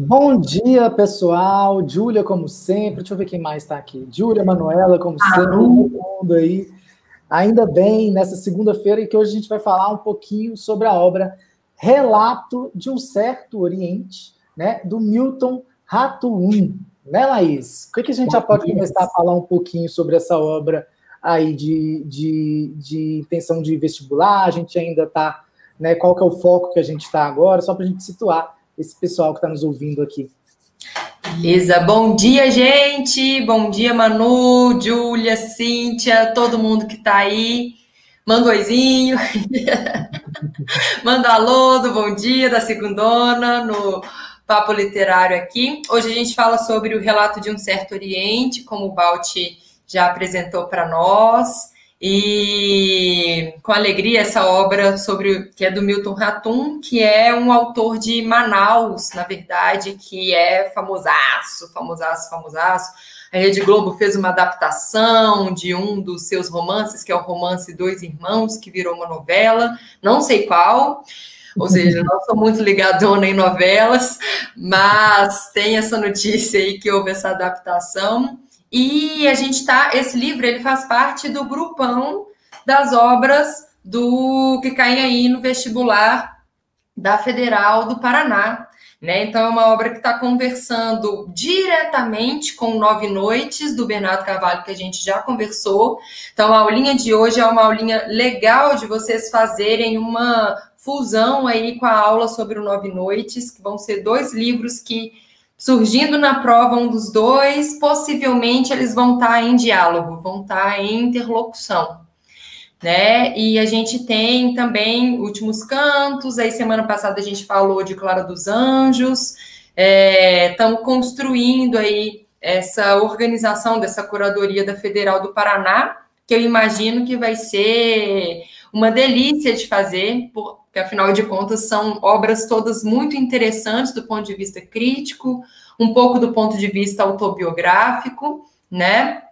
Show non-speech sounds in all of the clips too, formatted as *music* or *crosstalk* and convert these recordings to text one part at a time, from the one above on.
Bom dia, pessoal. Júlia, como sempre. Deixa eu ver quem mais está aqui. Júlia, Manuela, como sempre, todo mundo aí. Ainda bem, nessa segunda-feira, que hoje a gente vai falar um pouquinho sobre a obra Relato de um Certo Oriente, né, do Milton Ratum. Né, Laís? O que, que a gente já pode começar a falar um pouquinho sobre essa obra aí de, de, de intenção de vestibular? A gente ainda está, né? Qual que é o foco que a gente está agora? Só para a gente situar esse pessoal que está nos ouvindo aqui. Beleza, bom dia, gente! Bom dia, Manu, Júlia, Cíntia, todo mundo que está aí. Manda oizinho. *laughs* Manda alô do bom dia da segundona no Papo Literário aqui. Hoje a gente fala sobre o relato de um certo Oriente, como o Balti já apresentou para nós. E com alegria essa obra sobre que é do Milton Ratum, que é um autor de Manaus, na verdade, que é famosaço, famosaço, famosaço. A Rede Globo fez uma adaptação de um dos seus romances, que é o romance Dois Irmãos, que virou uma novela, não sei qual. Ou *laughs* seja, não sou muito ligadona em novelas, mas tem essa notícia aí que houve essa adaptação. E a gente tá, esse livro ele faz parte do grupão das obras do que caem aí no vestibular da Federal do Paraná. Né? Então, é uma obra que está conversando diretamente com Nove Noites, do Bernardo Carvalho, que a gente já conversou. Então, a aulinha de hoje é uma aulinha legal de vocês fazerem uma fusão aí com a aula sobre o Nove Noites, que vão ser dois livros que surgindo na prova um dos dois, possivelmente eles vão estar tá em diálogo, vão estar tá em interlocução. Né? E a gente tem também Últimos Cantos, aí semana passada a gente falou de Clara dos Anjos, estamos é, construindo aí essa organização dessa curadoria da Federal do Paraná, que eu imagino que vai ser uma delícia de fazer, porque afinal de contas são obras todas muito interessantes do ponto de vista crítico, um pouco do ponto de vista autobiográfico, né?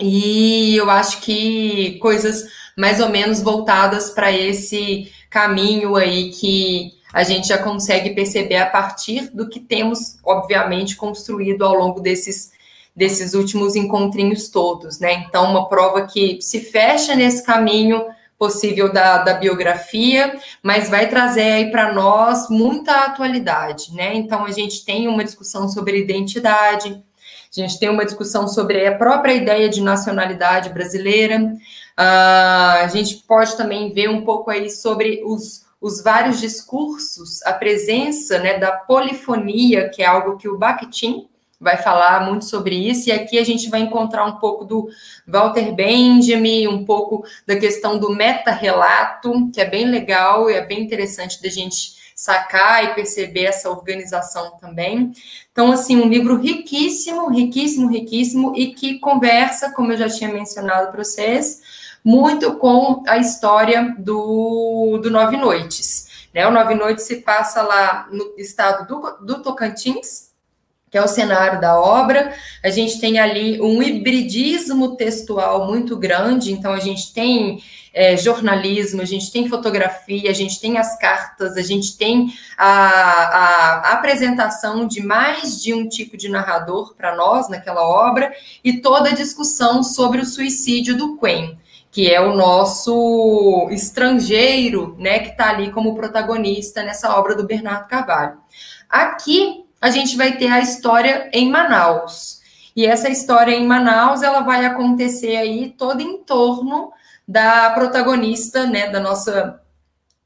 E eu acho que coisas mais ou menos voltadas para esse caminho aí que a gente já consegue perceber a partir do que temos, obviamente, construído ao longo desses, desses últimos encontrinhos todos, né? Então, uma prova que se fecha nesse caminho possível da, da biografia, mas vai trazer aí para nós muita atualidade, né? Então a gente tem uma discussão sobre identidade, a gente tem uma discussão sobre a própria ideia de nacionalidade brasileira, uh, a gente pode também ver um pouco aí sobre os, os vários discursos, a presença né, da polifonia, que é algo que o Bakhtin vai falar muito sobre isso, e aqui a gente vai encontrar um pouco do Walter Benjamin, um pouco da questão do meta-relato, que é bem legal e é bem interessante da gente sacar e perceber essa organização também. Então, assim, um livro riquíssimo, riquíssimo, riquíssimo, e que conversa, como eu já tinha mencionado para vocês, muito com a história do, do Nove Noites. Né? O Nove Noites se passa lá no estado do, do Tocantins, que é o cenário da obra. A gente tem ali um hibridismo textual muito grande, então a gente tem é, jornalismo, a gente tem fotografia, a gente tem as cartas, a gente tem a, a, apresentação de mais de um tipo de narrador para nós naquela obra e toda a discussão sobre o suicídio do Quen que é o nosso estrangeiro, né, que está ali como protagonista nessa obra do Bernardo Carvalho. Aqui a gente vai ter a história em Manaus. E essa história em Manaus, ela vai acontecer aí todo em torno da protagonista, né, da nossa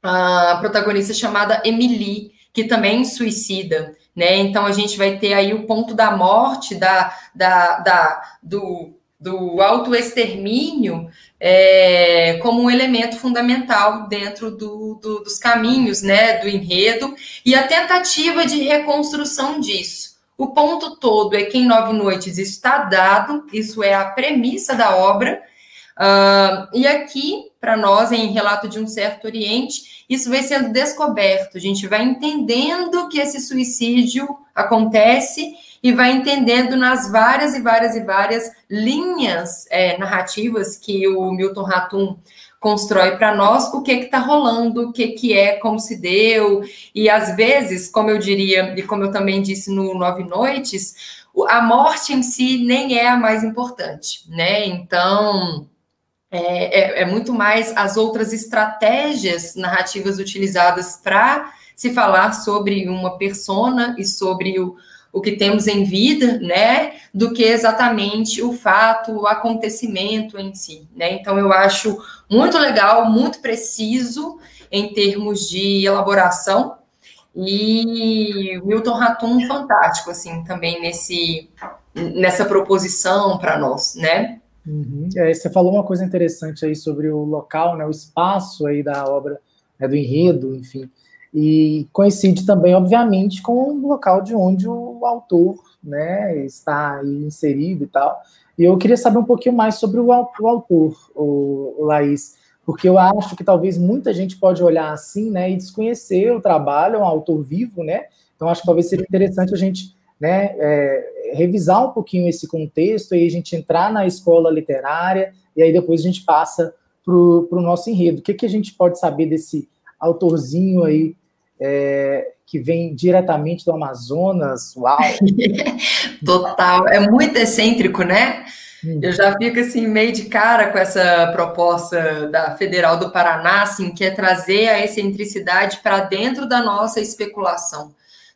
a protagonista chamada Emily, que também suicida, né? Então a gente vai ter aí o ponto da morte, da, da, da do, do autoextermínio é, como um elemento fundamental dentro do, do, dos caminhos né, do enredo e a tentativa de reconstrução disso. O ponto todo é que em Nove Noites está dado, isso é a premissa da obra, uh, e aqui, para nós, em Relato de um Certo Oriente, isso vai sendo descoberto, a gente vai entendendo que esse suicídio acontece e vai entendendo nas várias e várias e várias linhas é, narrativas que o Milton Ratum constrói para nós o que está rolando, o que, que é, como se deu, e às vezes, como eu diria, e como eu também disse no Nove Noites, a morte em si nem é a mais importante, né? Então, é, é, é muito mais as outras estratégias narrativas utilizadas para se falar sobre uma persona e sobre o, o que temos em vida, né, do que exatamente o fato, o acontecimento em si, né? Então eu acho muito legal, muito preciso em termos de elaboração e Milton Ratum fantástico assim também nesse nessa proposição para nós, né? Uhum. É, você falou uma coisa interessante aí sobre o local, né, o espaço aí da obra, né, do enredo, enfim, e coincide também, obviamente, com o local de onde o autor, né, está inserido e tal. E eu queria saber um pouquinho mais sobre o, o autor, o, o Laís, porque eu acho que talvez muita gente pode olhar assim, né, e desconhecer o trabalho, é um autor vivo, né? Então acho que talvez seria interessante a gente, né, é, revisar um pouquinho esse contexto e a gente entrar na escola literária e aí depois a gente passa para o nosso enredo. O que, que a gente pode saber desse autorzinho aí é, que vem diretamente do Amazonas? Uau! *laughs* Total, é muito excêntrico, né? Hum. Eu já fico assim meio de cara com essa proposta da Federal do Paraná, assim, que é trazer a excentricidade para dentro da nossa especulação.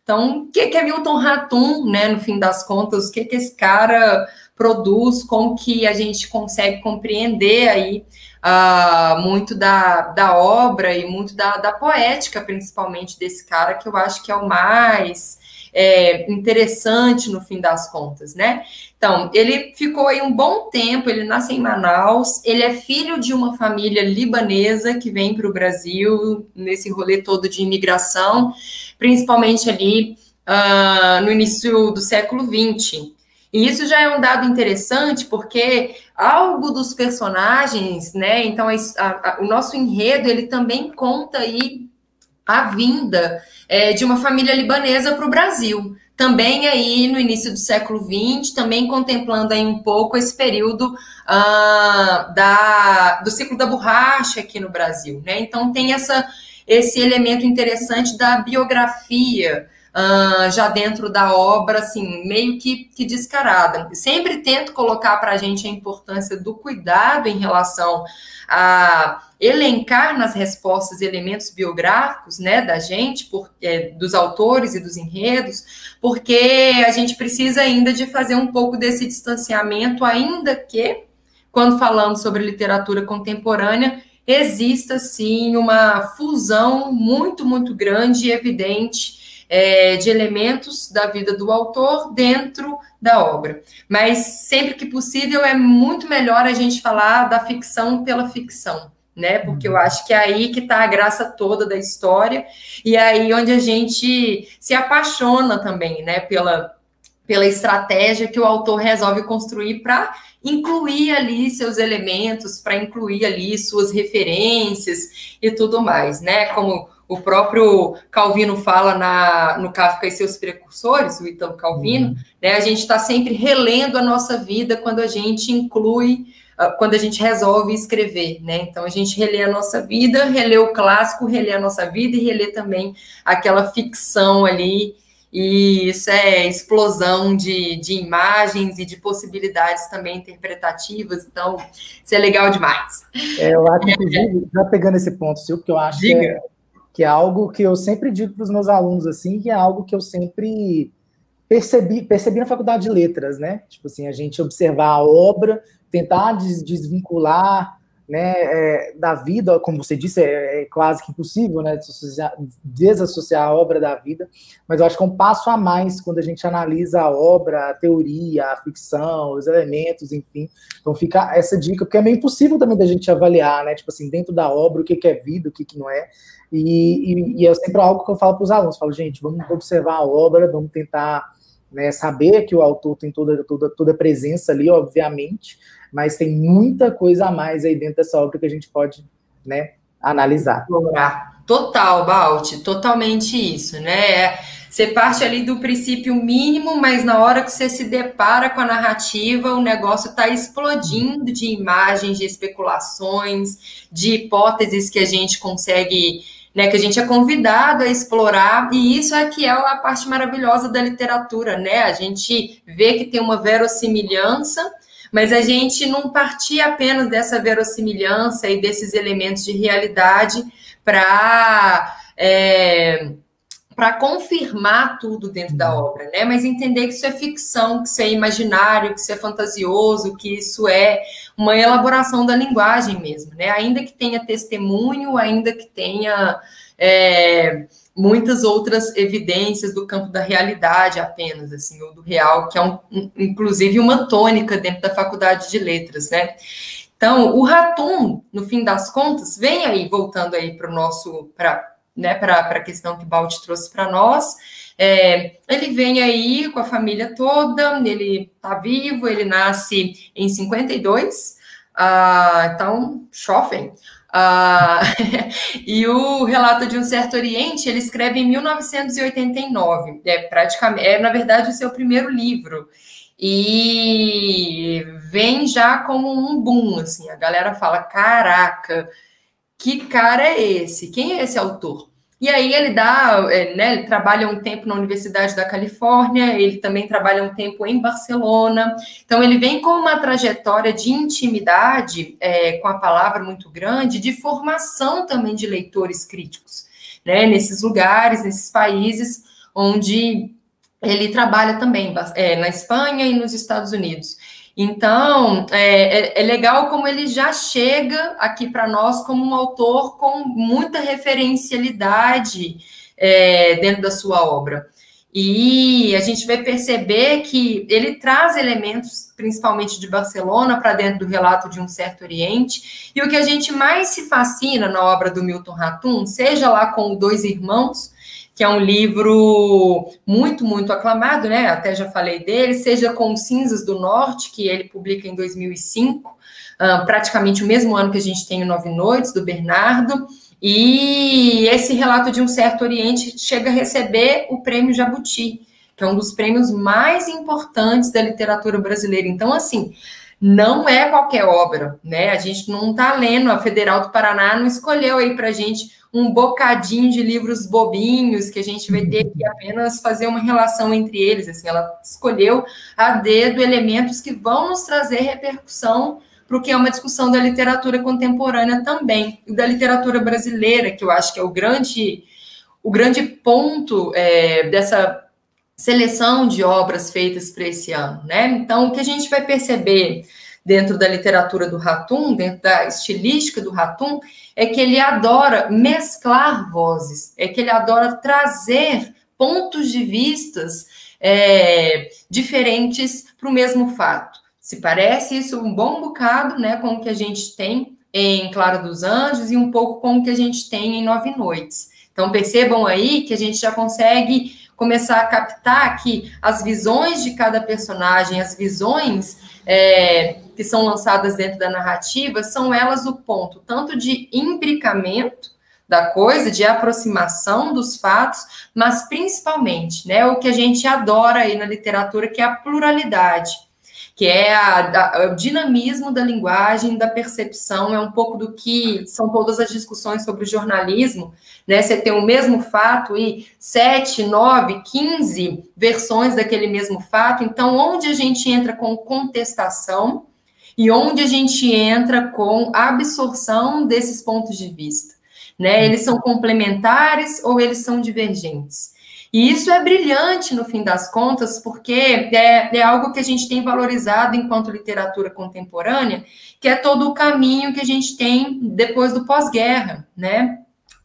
Então, o que, que é Milton Ratum, né, no fim das contas, o que, que esse cara produz, como que a gente consegue compreender aí uh, muito da, da obra e muito da, da poética, principalmente, desse cara, que eu acho que é o mais é, interessante no fim das contas, né? Então, ele ficou aí um bom tempo, ele nasce em Manaus, ele é filho de uma família libanesa que vem para o Brasil nesse rolê todo de imigração, principalmente ali uh, no início do século XX. E isso já é um dado interessante, porque algo dos personagens, né? Então, a, a, o nosso enredo ele também conta aí a vinda é, de uma família libanesa para o Brasil. Também aí no início do século XX, também contemplando aí um pouco esse período uh, da, do ciclo da borracha aqui no Brasil. Né? Então tem essa, esse elemento interessante da biografia uh, já dentro da obra, assim, meio que, que descarada. Sempre tento colocar para a gente a importância do cuidado em relação a elencar nas respostas elementos biográficos, né, da gente, por, é, dos autores e dos enredos, porque a gente precisa ainda de fazer um pouco desse distanciamento, ainda que, quando falamos sobre literatura contemporânea, exista sim uma fusão muito, muito grande e evidente é, de elementos da vida do autor dentro da obra. Mas sempre que possível é muito melhor a gente falar da ficção pela ficção. Né? Porque eu uhum. acho que é aí que está a graça toda da história, e é aí onde a gente se apaixona também, né? Pela, pela estratégia que o autor resolve construir para incluir ali seus elementos, para incluir ali suas referências e tudo mais, né? Como o próprio Calvino fala na, no Kafka e seus precursores, o Italo Calvino, uhum. né? A gente está sempre relendo a nossa vida quando a gente inclui, uh, quando a gente resolve escrever, né? Então a gente relê a nossa vida, relê o clássico, relê a nossa vida e relê também aquela ficção ali. E isso é explosão de, de imagens e de possibilidades também interpretativas, então isso é legal demais. É, eu acho, inclusive, já pegando esse ponto seu, porque eu acho que é que é algo que eu sempre digo para os meus alunos, assim, que é algo que eu sempre percebi, percebi na faculdade de letras, né? Tipo assim, a gente observar a obra, tentar des desvincular né, é, da vida, como você disse, é, é, quase que impossível, né, desassociar, a obra da vida, mas eu acho que é um passo a mais quando a gente analisa a obra, a teoria, a ficção, os elementos, enfim. Então fica essa dica, porque é meio impossível também da gente avaliar, né, tipo assim, dentro da obra, o que, que é vida, o que, que não é, e, e, e é sempre algo que eu falo para os alunos, falo, gente, vamos observar a obra, vamos tentar né, saber que o autor tem toda, toda, toda a presença ali, obviamente, mas tem muita coisa a mais aí dentro dessa obra que a gente pode né, analisar. Total, Balt, totalmente isso, né? Você parte ali do princípio mínimo, mas na hora que você se depara com a narrativa, o negócio está explodindo de imagens, de especulações, de hipóteses que a gente consegue, né, que a gente é convidado a explorar, e isso é que é a parte maravilhosa da literatura, né? A gente vê que tem uma verossimilhança, mas a gente não partir apenas dessa verossimilhança e desses elementos de realidade para é, para confirmar tudo dentro da uhum. obra, né? Mas entender que isso é ficção, que isso é imaginário, que isso é fantasioso, que isso é uma elaboração da linguagem mesmo, né? Ainda que tenha testemunho, ainda que tenha é, muitas outras evidências do campo da realidade apenas, assim, ou do real, que é um, um, inclusive uma tônica dentro da faculdade de letras, né? Então, o Ratum, no fim das contas, vem aí, voltando aí para o nosso, para né, a questão que Balt trouxe para nós. É, ele vem aí com a família toda, ele está vivo, ele nasce em 52, ah, então, chofem. Ah, *laughs* e o Relato de um Certo Oriente, ele escreve em 1989, é praticamente, é na verdade o seu primeiro livro, e vem já como um boom, assim, a galera fala, caraca, que cara é esse? Quem é esse autor? E aí ele dá, é, né, ele trabalha um tempo na Universidade da Califórnia, ele também trabalha um tempo em Barcelona. Então ele vem com uma trajetória de intimidade é, com a palavra muito grande, de formação também de leitores críticos, né, nesses lugares, nesses países onde ele trabalha também, é, na Espanha e nos Estados Unidos. Então, é, é, é, legal como ele já chega aqui para nós como um autor com muita referencialidade é, dentro da sua obra. E a gente vai perceber que ele traz elementos, principalmente de Barcelona, para dentro do relato de um certo Oriente. E o que a gente mais se fascina na obra do Milton Ratum, seja lá com Dois Irmãos, que é um livro muito, muito aclamado, né? Até já falei dele, seja com Cinzas do Norte, que ele publica em 2005, uh, praticamente o mesmo ano que a gente tem o Nove Noites, do Bernardo, e esse relato de um certo Oriente chega a receber o prêmio Jabuti, que é um dos prêmios mais importantes da literatura brasileira. Então, assim, não é qualquer obra, né? A gente não está lendo, a Federal do Paraná não escolheu aí para a gente um bocadinho de livros bobinhos que a gente vai ter que apenas fazer uma relação entre eles. Assim, ela escolheu a dedo elementos que vão nos trazer repercussão para o que é uma discussão da literatura contemporânea também, e da literatura brasileira, que eu acho que é o grande, o grande ponto é, dessa seleção de obras feitas para esse ano. Né? Então, o que a gente vai perceber dentro da literatura do Ratum, dentro da estilística do Ratum, é que ele adora mesclar vozes, é que ele adora trazer pontos de vistas é, diferentes para o mesmo fato. Se parece isso um bom bocado né, com o que a gente tem em Claro dos Anjos e um pouco com o que a gente tem em Nove Noites. Então percebam aí que a gente já consegue começar a captar que as visões de cada personagem, as visões é, que são lançadas dentro da narrativa, são elas o ponto tanto de imbricamento da coisa, de aproximação dos fatos, mas principalmente, né, o que a gente adora aí na literatura, que é a pluralidade que é a, a, o dinamismo da linguagem, da percepção, é um pouco do que são todas as discussões sobre o jornalismo, né? Você tem o mesmo fato e sete, nove, quinze versões daquele mesmo fato. Então, onde a gente entra com contestação e onde a gente entra com absorção desses pontos de vista, né? Eles são complementares ou eles são divergentes? E isso é brilhante no fim das contas, porque é, é algo que a gente tem valorizado enquanto literatura contemporânea, que é todo o caminho que a gente tem depois do pós-guerra, né?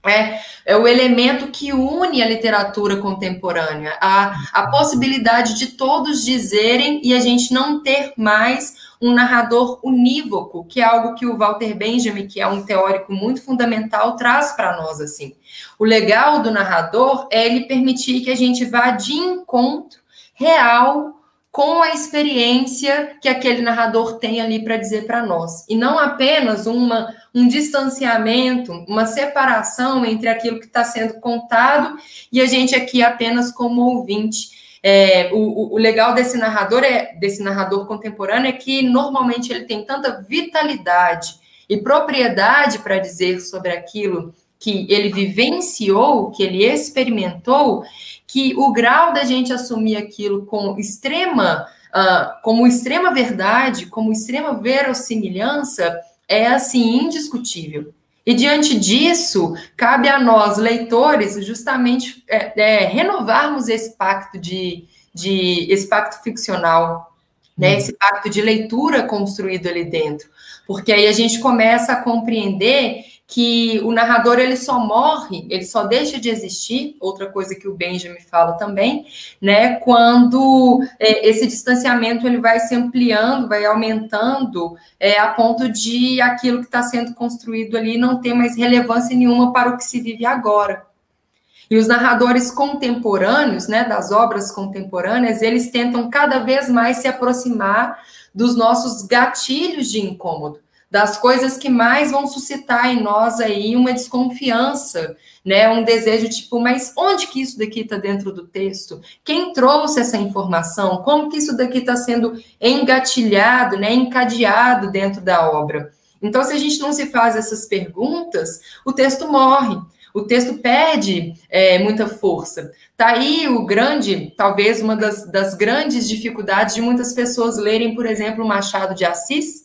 É, é, o elemento que une a literatura contemporânea, a, a possibilidade de todos dizerem e a gente não ter mais um narrador unívoco, que é algo que o Walter Benjamin, que é um teórico muito fundamental, traz para nós assim. O legal do narrador é ele permitir que a gente vá de encontro real com a experiência que aquele narrador tem ali para dizer para nós. E não apenas uma, um distanciamento, uma separação entre aquilo que está sendo contado e a gente aqui apenas como ouvinte. É, o, o, legal desse narrador é desse narrador contemporâneo é que normalmente ele tem tanta vitalidade e propriedade para dizer sobre aquilo que ele vivenciou, que ele experimentou, que o grau da gente assumir aquilo com extrema, uh, como extrema verdade, como extrema verossimilhança, é assim indiscutível. E diante disso, cabe a nós, leitores, justamente é, é, renovarmos esse pacto de, de esse pacto ficcional, né, hum. esse pacto de leitura construído ali dentro. Porque aí a gente começa a compreender que o narrador ele só morre, ele só deixa de existir, outra coisa que o Benjamin fala também, né, quando é, esse distanciamento ele vai se ampliando, vai aumentando, é, a ponto de aquilo que está sendo construído ali não ter mais relevância nenhuma para o que se vive agora. E os narradores contemporâneos, né, das obras contemporâneas, eles tentam cada vez mais se aproximar dos nossos gatilhos de incômodo das coisas que mais vão suscitar em nós aí uma desconfiança, né? Um desejo tipo, mas onde que isso daqui está dentro do texto? Quem trouxe essa informação? Como que isso daqui está sendo engatilhado, né? Encadeado dentro da obra? Então, se a gente não se faz essas perguntas, o texto morre. O texto perde é, muita força. Tá aí o grande, talvez uma das, das grandes dificuldades de muitas pessoas lerem, por exemplo, Machado de Assis,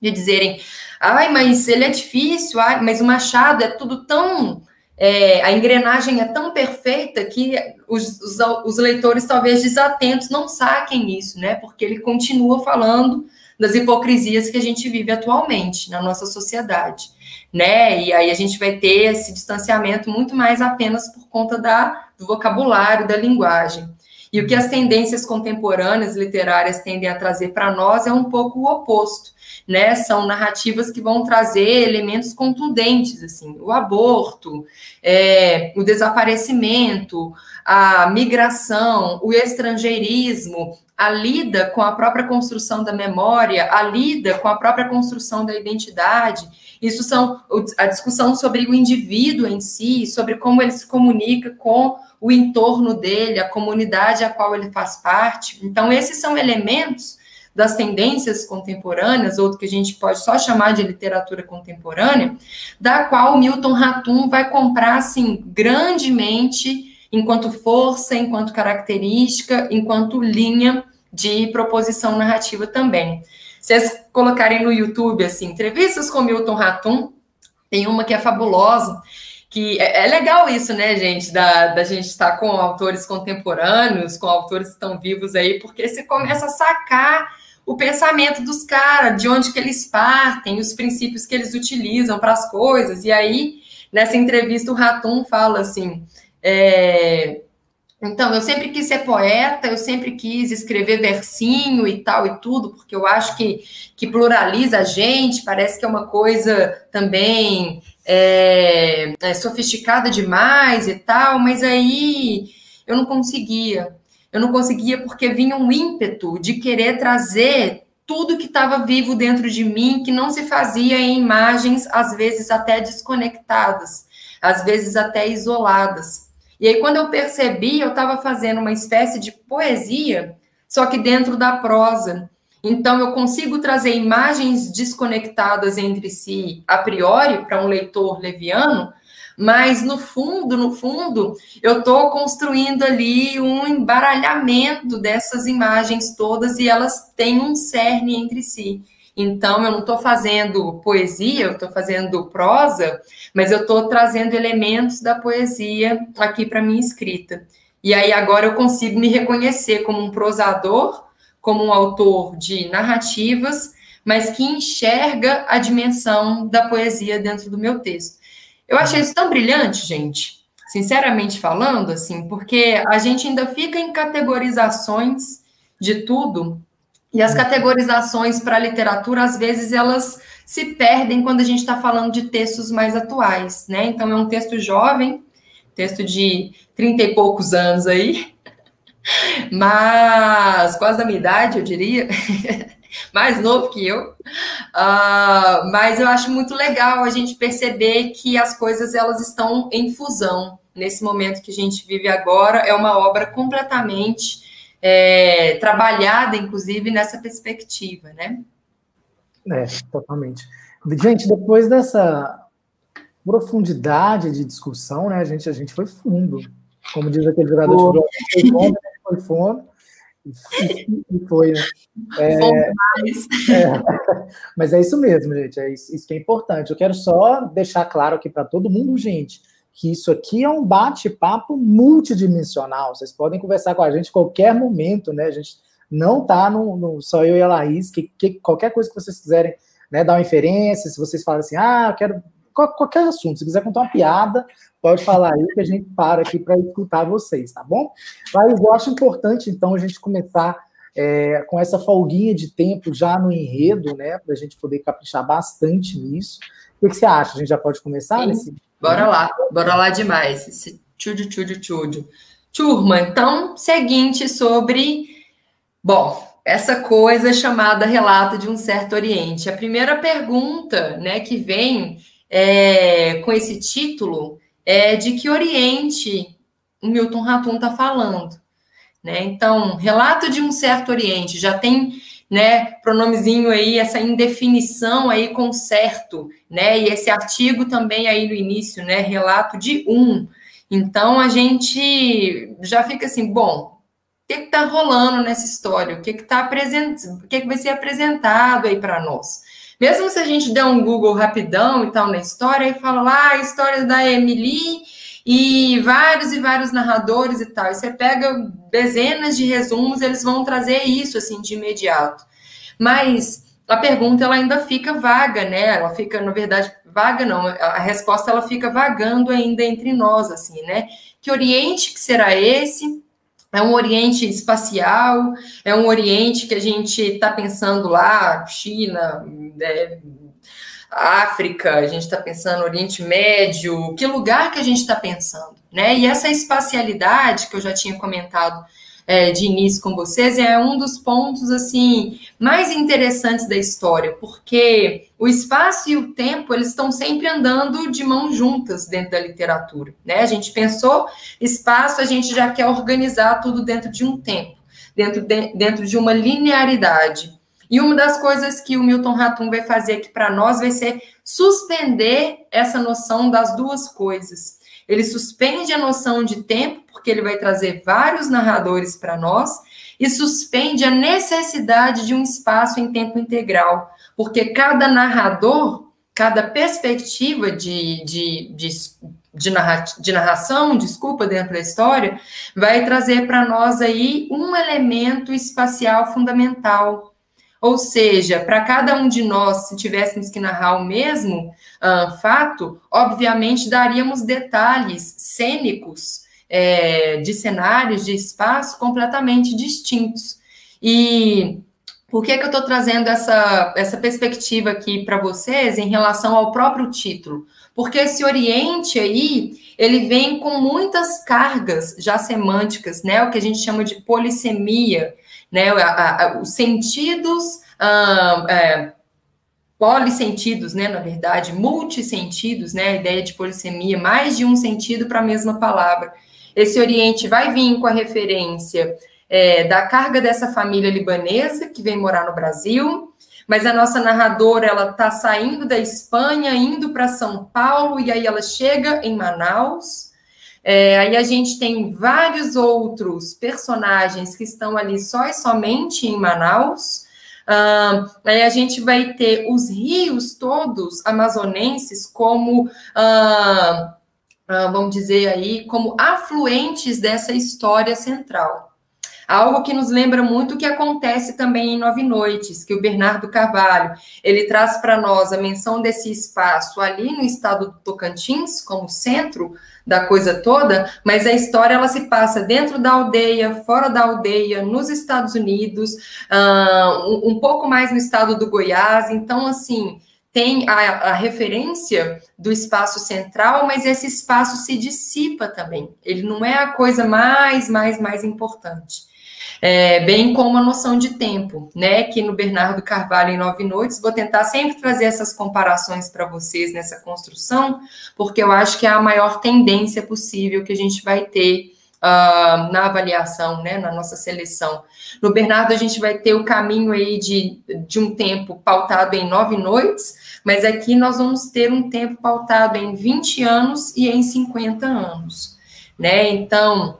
de dizerem, ai, mas ele é difícil, ai, mas o Machado é tudo tão. É, a engrenagem é tão perfeita que os, os, os, leitores, talvez desatentos, não saquem isso, né? Porque ele continua falando das hipocrisias que a gente vive atualmente na nossa sociedade, né? E aí a gente vai ter esse distanciamento muito mais apenas por conta da, do vocabulário, da linguagem. E o que as tendências contemporâneas literárias tendem a trazer para nós é um pouco o oposto né? São narrativas que vão trazer elementos contundentes, assim, o aborto, é, o desaparecimento, a migração, o estrangeirismo, a lida com a própria construção da memória, a lida com a própria construção da identidade. Isso são a discussão sobre o indivíduo em si, sobre como ele se comunica com o entorno dele, a comunidade a qual ele faz parte. Então, esses são elementos das tendências contemporâneas, ou que a gente pode só chamar de literatura contemporânea, da qual Milton Ratum vai comprar assim grandemente enquanto força, enquanto característica, enquanto linha de proposição narrativa também. Se vocês colocarem no YouTube assim, entrevistas com Milton Ratum, tem uma que é fabulosa, que é, é, legal isso, né, gente, da, da gente estar com autores contemporâneos, com autores que estão vivos aí, porque você começa a sacar o pensamento dos caras, de onde que eles partem, os princípios que eles utilizam para as coisas. E aí, nessa entrevista, o Ratum fala assim: é, então, eu sempre quis ser poeta, eu sempre quis escrever versinho e tal e tudo, porque eu acho que, que pluraliza a gente, parece que é uma coisa também é, é sofisticada demais e tal, mas aí eu não conseguia eu não conseguia porque vinha um ímpeto de querer trazer tudo que estava vivo dentro de mim, que não se fazia em imagens, às vezes até desconectadas, às vezes até isoladas. E aí, quando eu percebi, eu estava fazendo uma espécie de poesia, só que dentro da prosa. Então, eu consigo trazer imagens desconectadas entre si, a priori, para um leitor leviano, mas no fundo, no fundo, eu estou construindo ali um embaralhamento dessas imagens todas e elas têm um cerne entre si. Então, eu não estou fazendo poesia, eu estou fazendo prosa, mas eu estou trazendo elementos da poesia aqui para minha escrita. E aí agora eu consigo me reconhecer como um prosador, como um autor de narrativas, mas que enxerga a dimensão da poesia dentro do meu texto. Eu achei isso tão brilhante, gente, sinceramente falando, assim, porque a gente ainda fica em categorizações de tudo, e as categorizações para a literatura, às vezes, elas se perdem quando a gente está falando de textos mais atuais, né? Então, é um texto jovem, texto de trinta e poucos anos aí, *laughs* mas quase da minha idade, eu diria. *laughs* mais novo que eu, uh, mas eu acho muito legal a gente perceber que as coisas elas estão em fusão nesse momento que a gente vive agora é uma obra completamente é, trabalhada, inclusive nessa perspectiva, né? É, totalmente. Gente, depois dessa profundidade de discussão, né, a gente, a gente foi fundo. Como diz aquele jogador de futebol, foi fundo. E foi, né? É, é, mas é isso mesmo, gente. É isso, isso que é importante. Eu quero só deixar claro aqui para todo mundo, gente, que isso aqui é um bate-papo multidimensional. Vocês podem conversar com a gente em qualquer momento, né? A gente não tá no, no só eu e a Laís, que, que, qualquer coisa que vocês quiserem né, dar uma inferência, se vocês falam assim, ah, eu quero qualquer assunto, se quiser contar uma piada, pode falar aí que a gente para aqui para escutar vocês, tá bom? Mas eu acho importante, então, a gente começar é, com essa folguinha de tempo já no enredo, né, para a gente poder caprichar bastante nisso. O que, você acha? A gente já pode começar? Nesse... Bora lá, bora lá demais. Esse tchudu, tchudu, tchudu. Turma, então, seguinte sobre, bom, essa coisa chamada relato de um certo Oriente. A primeira pergunta, né, que vem é, com esse título é de que Oriente o Milton Ratum está falando. Né? Então, relato de um certo Oriente, já tem né, pronomezinho aí, essa indefinição aí com certo, né? E esse artigo também aí no início, né? Relato de um. Então a gente já fica assim, bom, o que está rolando nessa história? O que está apresentando? O que, que vai ser apresentado aí para nós? Mesmo se a gente der um Google rapidão e tal na história, e fala lá a história da Emily e vários e vários narradores e tal. E você pega dezenas de resumos, eles vão trazer isso assim de imediato. Mas a pergunta ela ainda fica vaga, né? Ela fica, na verdade, vaga não. A resposta ela fica vagando ainda entre nós, assim, né? Que Oriente que será esse? É um Oriente espacial, é um Oriente que a gente está pensando lá, China, é, África, a gente está pensando Oriente Médio, que lugar que a gente está pensando, né? E essa espacialidade que eu já tinha comentado é, de início com vocês é um dos pontos assim mais interessantes da história, porque o espaço e o tempo eles estão sempre andando de mãos juntas dentro da literatura, né? A gente pensou espaço, a gente já quer organizar tudo dentro de um tempo, dentro de, dentro de uma linearidade. E uma das coisas que o Milton Ratum vai fazer aqui para nós vai ser suspender essa noção das duas coisas. Ele suspende a noção de tempo, porque ele vai trazer vários narradores para nós, e suspende a necessidade de um espaço em tempo integral, porque cada narrador, cada perspectiva de, de, de, de, narra, de narração, desculpa, dentro da história, vai trazer para nós aí um elemento espacial fundamental, ou seja, para cada um de nós, se tivéssemos que narrar o mesmo uh, fato, obviamente daríamos detalhes cênicos é, de cenários, de espaço completamente distintos. E por que, que eu estou trazendo essa, essa perspectiva aqui para vocês em relação ao próprio título? Porque esse Oriente aí, ele vem com muitas cargas já semânticas, né? O que a gente chama de polissemia né? A, a, os sentidos ah, é, polissentidos, né? Na verdade, multissentidos, né? A ideia de polissemia, mais de um sentido para a mesma palavra. Esse Oriente vai vir com a referência é, da carga dessa família libanesa que vem morar no Brasil, mas a nossa narradora ela está saindo da Espanha, indo para São Paulo e aí ela chega em Manaus. É, aí a gente tem vários outros personagens que estão ali só e somente em Manaus. Aí a gente vai ter os rios todos amazonenses como, vamos dizer aí, como afluentes dessa história central. Algo que nos lembra muito o que acontece também em Nove Noites, que o Bernardo Carvalho, ele traz para nós a menção desse espaço ali no estado do Tocantins, como centro da coisa toda, mas a história ela se passa dentro da aldeia, fora da aldeia, nos Estados Unidos, uh, um, pouco mais no estado do Goiás, então, assim, tem a, a, referência do espaço central, mas esse espaço se dissipa também. Ele não é a coisa mais, mais, mais importante. É, bem como a noção de tempo, né? Que no Bernardo Carvalho em Nove Noites, vou tentar sempre trazer essas comparações para vocês nessa construção, porque eu acho que é a maior tendência possível que a gente vai ter uh, na avaliação, né, na nossa seleção. No Bernardo, a gente vai ter o caminho aí de, de um tempo pautado em nove noites, mas aqui nós vamos ter um tempo pautado em 20 anos e em 50 anos, né? Então,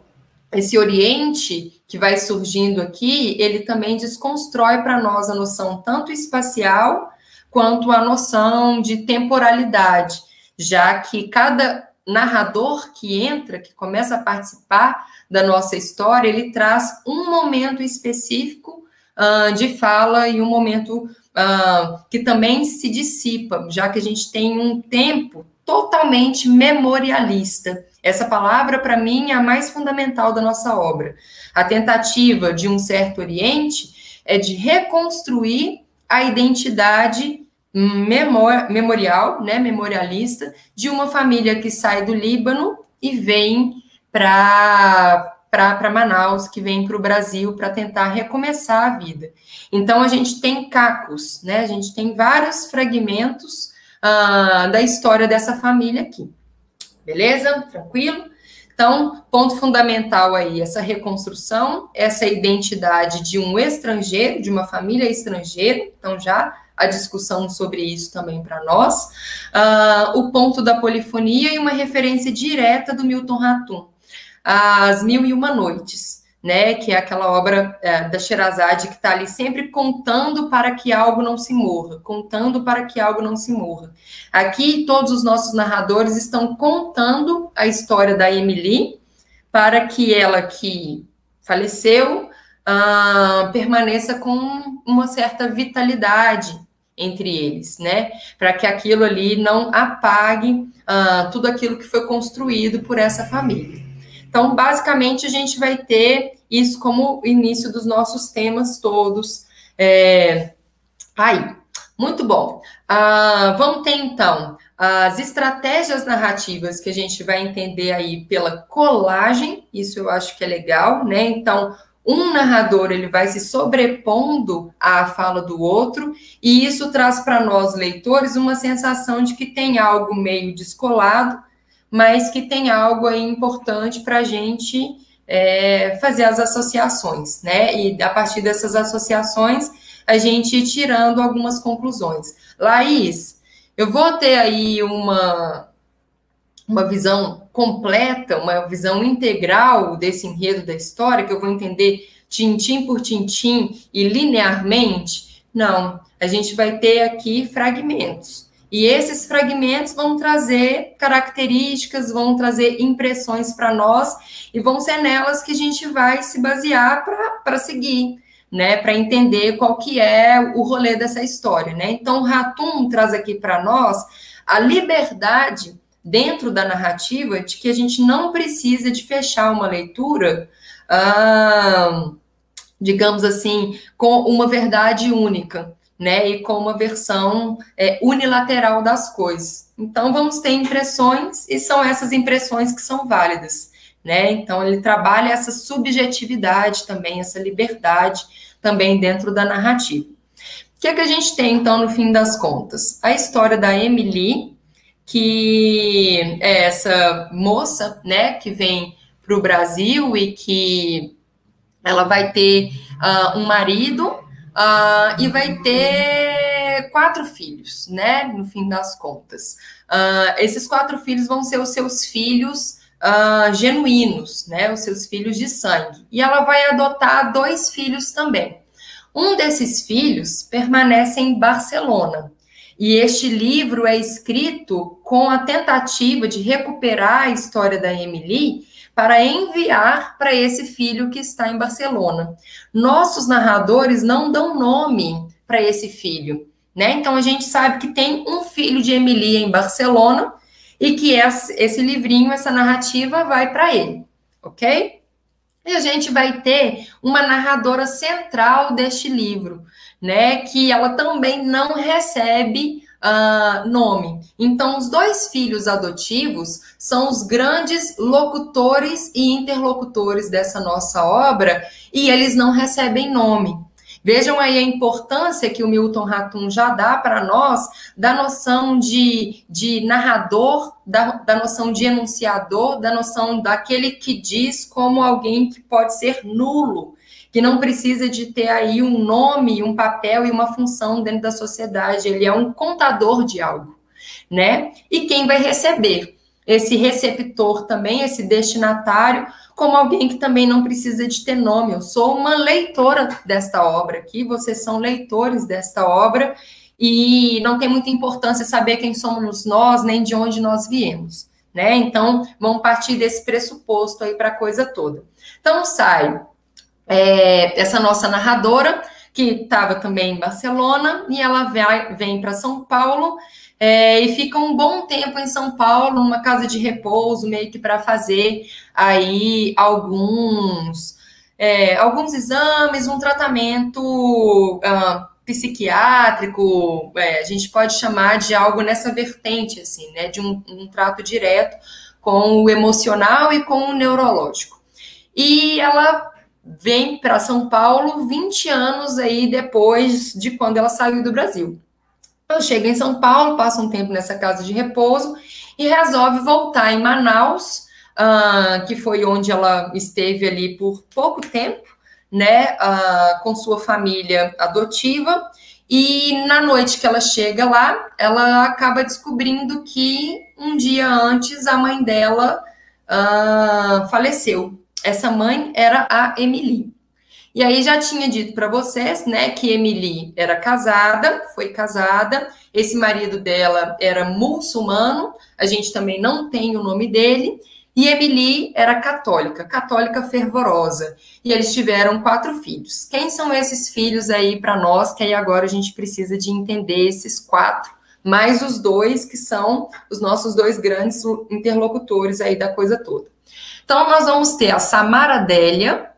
esse Oriente que vai surgindo aqui, ele também desconstrói para nós a noção tanto espacial quanto a noção de temporalidade, já que cada narrador que entra, que começa a participar da nossa história, ele traz um momento específico uh, de fala e um momento uh, que também se dissipa, já que a gente tem um tempo totalmente memorialista. Essa palavra, para mim, é a mais fundamental da nossa obra. A tentativa de um certo Oriente é de reconstruir a identidade memor memorial, né, memorialista, de uma família que sai do Líbano e vem para para Manaus, que vem para o Brasil para tentar recomeçar a vida. Então a gente tem cacos, né? A gente tem vários fragmentos uh, da história dessa família aqui. Beleza? Tranquilo? Então, ponto fundamental aí, essa reconstrução, essa identidade de um estrangeiro, de uma família estrangeira. Então, já a discussão sobre isso também para nós. Uh, o ponto da polifonia e uma referência direta do Milton Ratum, As Mil e Uma Noites, né? Que é aquela obra é, da Sherazade que está ali sempre contando para que algo não se morra, contando para que algo não se morra. Aqui, todos os nossos narradores estão contando a história da Emily para que ela que faleceu uh, permaneça com uma certa vitalidade entre eles, né? Para que aquilo ali não apague uh, tudo aquilo que foi construído por essa família. Então, basicamente, a gente vai ter isso como início dos nossos temas todos. É... Aí, muito bom. Uh, vamos ter então as estratégias narrativas que a gente vai entender aí pela colagem, isso eu acho que é legal, né? Então, um narrador ele vai se sobrepondo à fala do outro, e isso traz para nós leitores uma sensação de que tem algo meio descolado, mas que tem algo aí importante para a gente é, fazer as associações, né? E a partir dessas associações, a gente ir tirando algumas conclusões. Laís, eu vou ter aí uma, uma visão completa, uma visão integral desse enredo da história, que eu vou entender tintim por tintim e linearmente? Não, a gente vai ter aqui fragmentos. E esses fragmentos vão trazer características, vão trazer impressões para nós, e vão ser nelas que a gente vai se basear para seguir, né? Para entender qual que é o rolê dessa história, né? Então, Ratum traz aqui para nós a liberdade dentro da narrativa de que a gente não precisa de fechar uma leitura, ah, digamos assim, com uma verdade única, né? E com uma versão é, unilateral das coisas. Então, vamos ter impressões, e são essas impressões que são válidas. Né? Então, ele trabalha essa subjetividade também, essa liberdade também dentro da narrativa. O que, é que a gente tem, então, no fim das contas? A história da Emily, que é essa moça, né, que vem para o Brasil e que ela vai ter uh, um marido uh, e vai ter quatro filhos, né, no fim das contas. Uh, esses quatro filhos vão ser os seus filhos genuínos, né, os seus filhos de sangue. E ela vai adotar dois filhos também. Um desses filhos permanece em Barcelona, e este livro é escrito com a tentativa de recuperar a história da Emily para enviar para esse filho que está em Barcelona. Nossos narradores não dão nome para esse filho, né? Então a gente sabe que tem um filho de Emily em Barcelona e que esse livrinho, essa narrativa vai para ele, ok? E a gente vai ter uma narradora central deste livro, né? Que ela também não recebe uh, nome. Então, os dois filhos adotivos são os grandes locutores e interlocutores dessa nossa obra e eles não recebem nome. Vejam aí a importância que o Milton Ratum já dá para nós da noção de, de narrador, da, da noção de enunciador, da noção daquele que diz como alguém que pode ser nulo, que não precisa de ter aí um nome, um papel e uma função dentro da sociedade. Ele é um contador de algo, né? E quem vai receber? Esse receptor também, esse destinatário, como alguém que também não precisa de ter nome. Eu sou uma leitora desta obra aqui, vocês são leitores desta obra, e não tem muita importância saber quem somos nós, nem de onde nós viemos. Né? Então, vamos partir desse pressuposto aí para a coisa toda. Então, sai é, essa nossa narradora, que estava também em Barcelona, e ela vai, vem para São Paulo é, e fica um bom tempo em São Paulo, numa casa de repouso, meio que para fazer aí alguns, é, alguns exames, um tratamento uh, psiquiátrico, é, a gente pode chamar de algo nessa vertente, assim, né, de um, um trato direto com o emocional e com o neurológico. E ela vem para São Paulo 20 anos aí depois de quando ela saiu do Brasil. Ela chega em São Paulo, passa um tempo nessa casa de repouso e resolve voltar em Manaus, uh, que foi onde ela esteve ali por pouco tempo, né, uh, com sua família adotiva. E na noite que ela chega lá, ela acaba descobrindo que um dia antes a mãe dela uh, faleceu essa mãe era a Emily. E aí já tinha dito para vocês, né, que Emily era casada, foi casada, esse marido dela era muçulmano, a gente também não tem o nome dele, e Emily era católica, católica fervorosa. E eles tiveram quatro filhos. Quem são esses filhos aí para nós? Que aí agora a gente precisa de entender esses quatro, mais os dois que são os nossos dois grandes interlocutores aí da coisa toda. Então, nós vamos ter a Samara Délia,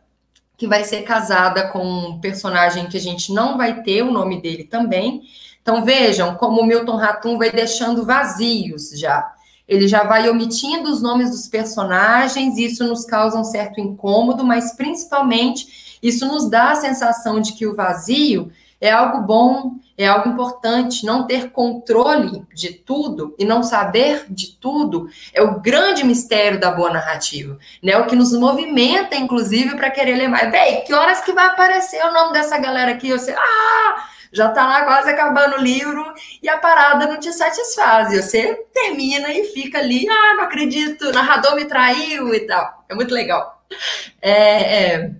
que vai ser casada com um personagem que a gente não vai ter o nome dele também. Então, vejam como o Milton Ratum vai deixando vazios já. Ele já vai omitindo os nomes dos personagens, e isso nos causa um certo incômodo, mas principalmente isso nos dá a sensação de que o vazio é algo bom, é algo importante. Não ter controle de tudo e não saber de tudo é o grande mistério da boa narrativa, né? O que nos movimenta, inclusive, para querer ler mais. Véi, que horas que vai aparecer o nome dessa galera aqui? Eu sei, ah, já tá lá quase acabando o livro e a parada não te satisfaz. Você termina e fica ali, ah, não acredito, o narrador me traiu e tal. É muito legal. É, é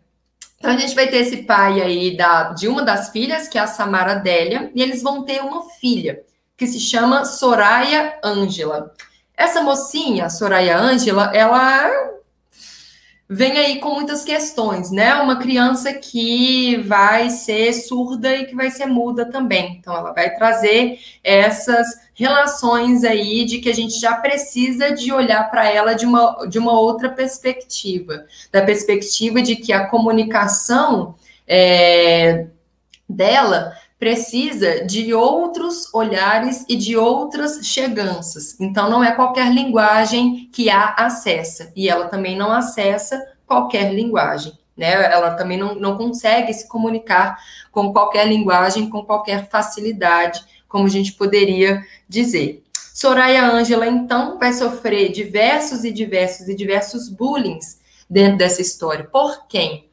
então a gente vai ter esse pai aí da, de uma das filhas, que é a Samara Délia, e eles vão ter uma filha, que se chama Soraya Ângela. Essa mocinha, Soraya Ângela, ela vem aí com muitas questões, né? Uma criança que vai ser surda e que vai ser muda também. Então, ela vai trazer essas relações aí de que a gente já precisa de olhar para ela de uma, de uma outra perspectiva, da perspectiva de que a comunicação é, dela precisa de outros olhares e de outras cheganças. Então, não é qualquer linguagem que a acessa, e ela também não acessa qualquer linguagem. Né? Ela também não, não consegue se comunicar com qualquer linguagem, com qualquer facilidade, como a gente poderia dizer. Soraya Ângela, então, vai sofrer diversos e diversos e diversos bullying dentro dessa história. Por quem?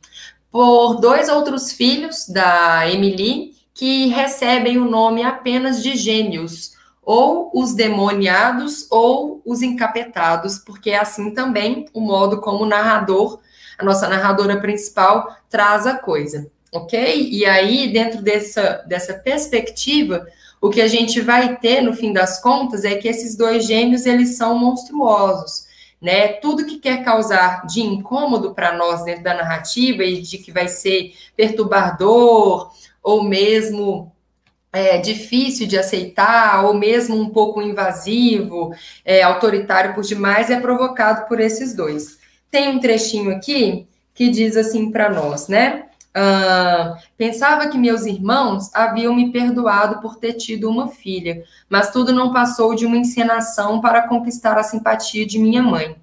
Por dois outros filhos da Emily, que recebem o nome apenas de gêmeos, ou os demoniados ou os encapetados, porque é assim também o modo como o narrador, a nossa narradora principal, traz a coisa, ok? E aí, dentro dessa, dessa perspectiva, o que a gente vai ter, no fim das contas, é que esses dois gêmeos, eles são monstruosos, né? Tudo que quer causar de incômodo para nós dentro da narrativa e de que vai ser perturbador, ou mesmo é, difícil de aceitar, ou mesmo um pouco invasivo, é, autoritário por demais, é provocado por esses dois. Tem um trechinho aqui que diz assim para nós, né? Pensava que meus irmãos haviam me perdoado por ter tido uma filha, mas tudo não passou de uma encenação para conquistar a simpatia de minha mãe.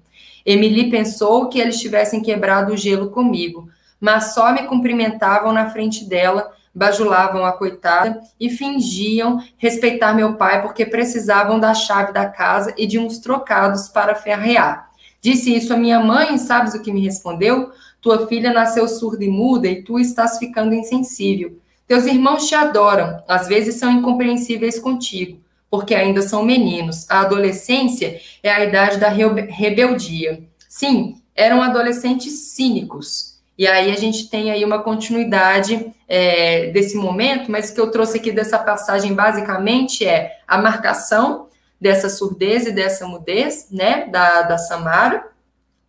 Emily pensou que eles tivessem quebrado o gelo comigo, mas só me cumprimentavam na frente dela, bajulavam a coitada e fingiam respeitar meu pai porque precisavam da chave da casa e de uns trocados para ferrear. Disse isso a minha mãe e sabes o que me respondeu? Tua filha nasceu surda e muda e tu estás ficando insensível. Teus irmãos te adoram, às vezes são incompreensíveis contigo, porque ainda são meninos. A adolescência é a idade da rebeldia. Sim, eram adolescentes cínicos. E aí a gente tem aí uma continuidade é, desse momento, mas o que eu trouxe aqui dessa passagem basicamente é a marcação dessa surdez e dessa mudez, né, da, da Samara,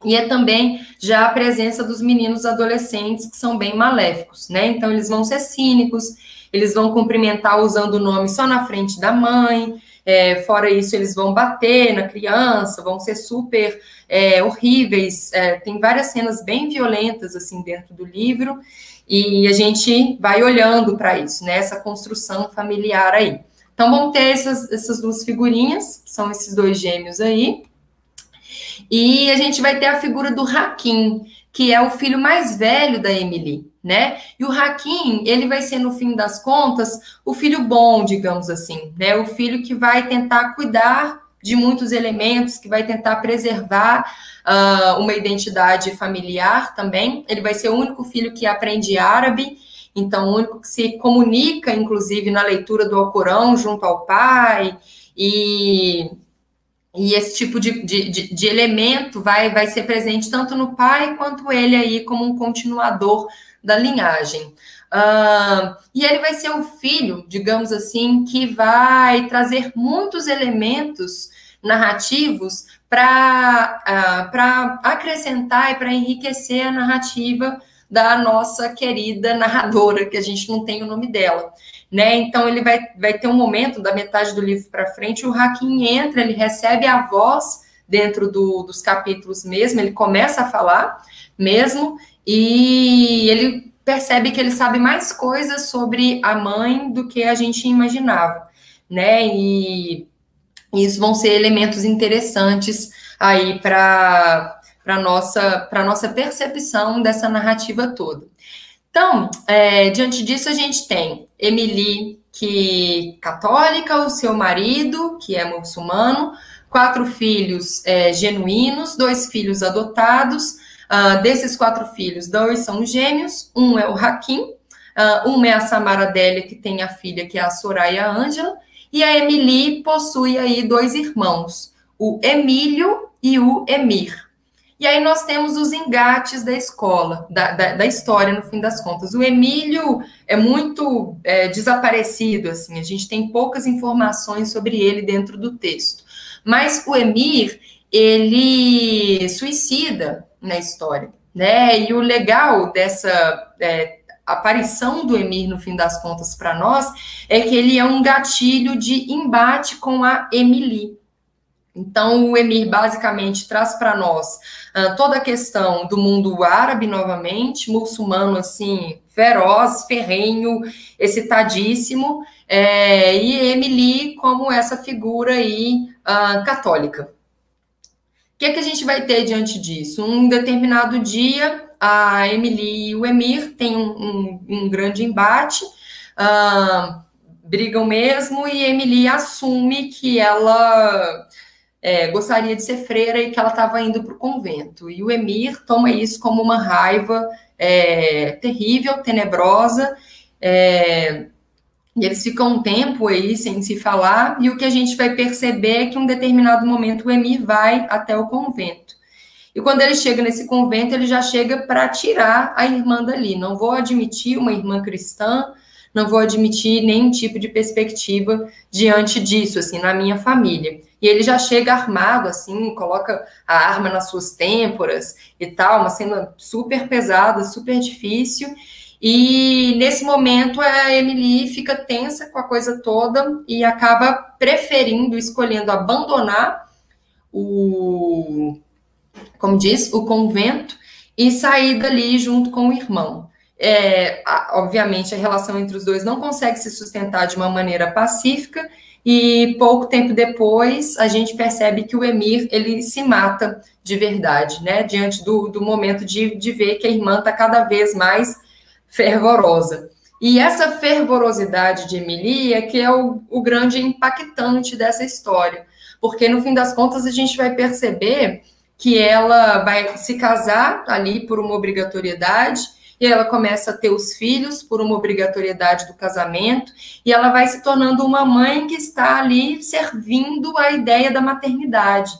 e é também já a presença dos meninos adolescentes que são bem maléficos, né? Então eles vão ser cínicos, eles vão cumprimentar usando o nome só na frente da mãe. É, fora isso, eles vão bater na criança, vão ser super é, horríveis. É, tem várias cenas bem violentas assim dentro do livro e a gente vai olhando para isso, né? Essa construção familiar aí. Então vamos ter essas, essas duas figurinhas, que são esses dois gêmeos aí. E a gente vai ter a figura do Hakim, que é o filho mais velho da Emily, né? E o Hakim, ele vai ser, no fim das contas, o filho bom, digamos assim, né? O filho que vai tentar cuidar de muitos elementos, que vai tentar preservar uh, uma identidade familiar também. Ele vai ser o único filho que aprende árabe, então, o único que se comunica, inclusive, na leitura do Alcorão junto ao pai, e e esse tipo de, de, de, de, elemento vai, vai ser presente tanto no pai quanto ele aí como um continuador da linhagem. Uh, e ele vai ser o filho, digamos assim, que vai trazer muitos elementos narrativos para uh, acrescentar e para enriquecer a narrativa da nossa querida narradora, que a gente não tem o nome dela. Né? Então ele vai, vai ter um momento da metade do livro para frente, o Hakim entra, ele recebe a voz dentro do, dos capítulos mesmo, ele começa a falar mesmo, e ele percebe que ele sabe mais coisas sobre a mãe do que a gente imaginava, né? E isso vão ser elementos interessantes aí para para nossa nossa percepção dessa narrativa toda. Então, é, diante disso a gente tem Emily, que católica, o seu marido, que é muçulmano, quatro filhos é, genuínos, dois filhos adotados. Uh, desses quatro filhos, dois são gêmeos, um é o Hakim, uh, uma é a Samara Délia, que tem a filha, que é a Soraya Ângela, e a Emily possui aí dois irmãos, o Emílio e o Emir. E aí nós temos os engates da escola, da, da, da história, no fim das contas. O Emílio é muito é, desaparecido, assim, a gente tem poucas informações sobre ele dentro do texto. Mas o Emir, ele suicida na história, né? E o legal dessa é, aparição do Emir, no fim das contas, para nós, é que ele é um gatilho de embate com a Emily. Então, o Emir basicamente traz para nós uh, toda a questão do mundo árabe, novamente, muçulmano, assim, feroz, ferrenho, excitadíssimo, é, e Emily como essa figura aí uh, católica. O que, é que a gente vai ter diante disso? Um determinado dia, a Emily e o Emir têm um, um, um grande embate, uh, brigam mesmo, e Emily assume que ela é, gostaria de ser freira e que ela estava indo para o convento. E o Emir toma isso como uma raiva é, terrível, tenebrosa, é, e eles ficam um tempo aí sem se falar, e o que a gente vai perceber é que em um determinado momento o Emir vai até o convento. E quando ele chega nesse convento, ele já chega para tirar a irmã dali. Não vou admitir uma irmã cristã, não vou admitir nenhum tipo de perspectiva diante disso, assim, na minha família. E ele já chega armado, assim, coloca a arma nas suas têmporas e tal, uma cena super pesada, super difícil. E nesse momento a Emily fica tensa com a coisa toda e acaba preferindo, escolhendo abandonar o, como diz, o convento e sair dali junto com o irmão. é, obviamente, a relação entre os dois não consegue se sustentar de uma maneira pacífica, e pouco tempo depois a gente percebe que o Emir ele se mata de verdade, né? Diante do, do momento de, de ver que a irmã está cada vez mais fervorosa. E essa fervorosidade de Emily é que é o, o grande impactante dessa história, porque no fim das contas a gente vai perceber que ela vai se casar ali por uma obrigatoriedade e ela começa a ter os filhos por uma obrigatoriedade do casamento, e ela vai se tornando uma mãe que está ali servindo a ideia da maternidade,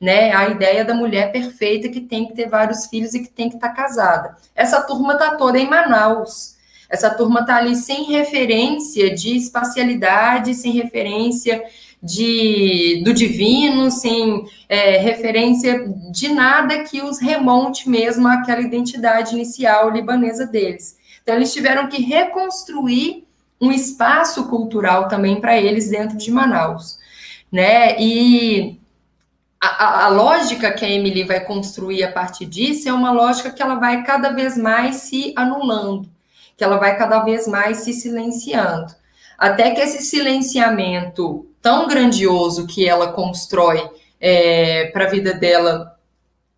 né? A ideia da mulher perfeita que tem que ter vários filhos e que tem que estar casada. Essa turma está toda em Manaus. Essa turma está ali sem referência de espacialidade, sem referência de, do divino, sem é, referência de nada que os remonte mesmo àquela identidade inicial libanesa deles. Então, eles tiveram que reconstruir um espaço cultural também para eles dentro de Manaus. Né? E a, a, lógica que a Emily vai construir a partir disso é uma lógica que ela vai cada vez mais se anulando, que ela vai cada vez mais se silenciando. Até que esse silenciamento tão grandioso que ela constrói é, para a vida dela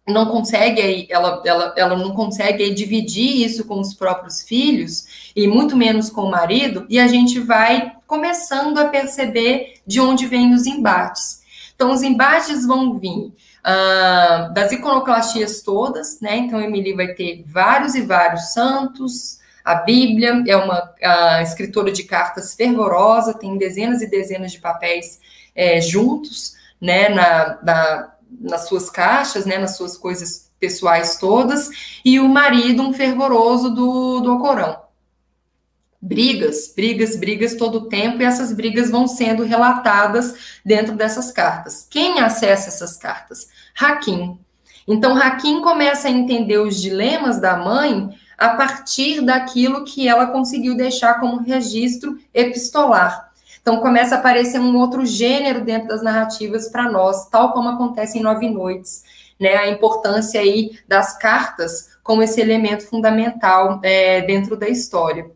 não consegue ela, ela, ela não consegue dividir isso com os próprios filhos e muito menos com o marido e a gente vai começando a perceber de onde vêm os embates. Então os embates vão vir uh, das iconoclastias todas né? Então Emily vai ter vários e vários santos a Bíblia é uma escritora de cartas fervorosa, tem dezenas e dezenas de papéis é, juntos, né, na, na, nas suas caixas, né, nas suas coisas pessoais todas, e o marido um fervoroso do, do Corão. Brigas, brigas, brigas todo o tempo, e essas brigas vão sendo relatadas dentro dessas cartas. Quem acessa essas cartas? Hakim. Então, Hakim começa a entender os dilemas da mãe a partir daquilo que ela conseguiu deixar como registro epistolar. Então começa a aparecer um outro gênero dentro das narrativas para nós, tal como acontece em Nove Noites, né? A importância aí das cartas como esse elemento fundamental é, dentro da história.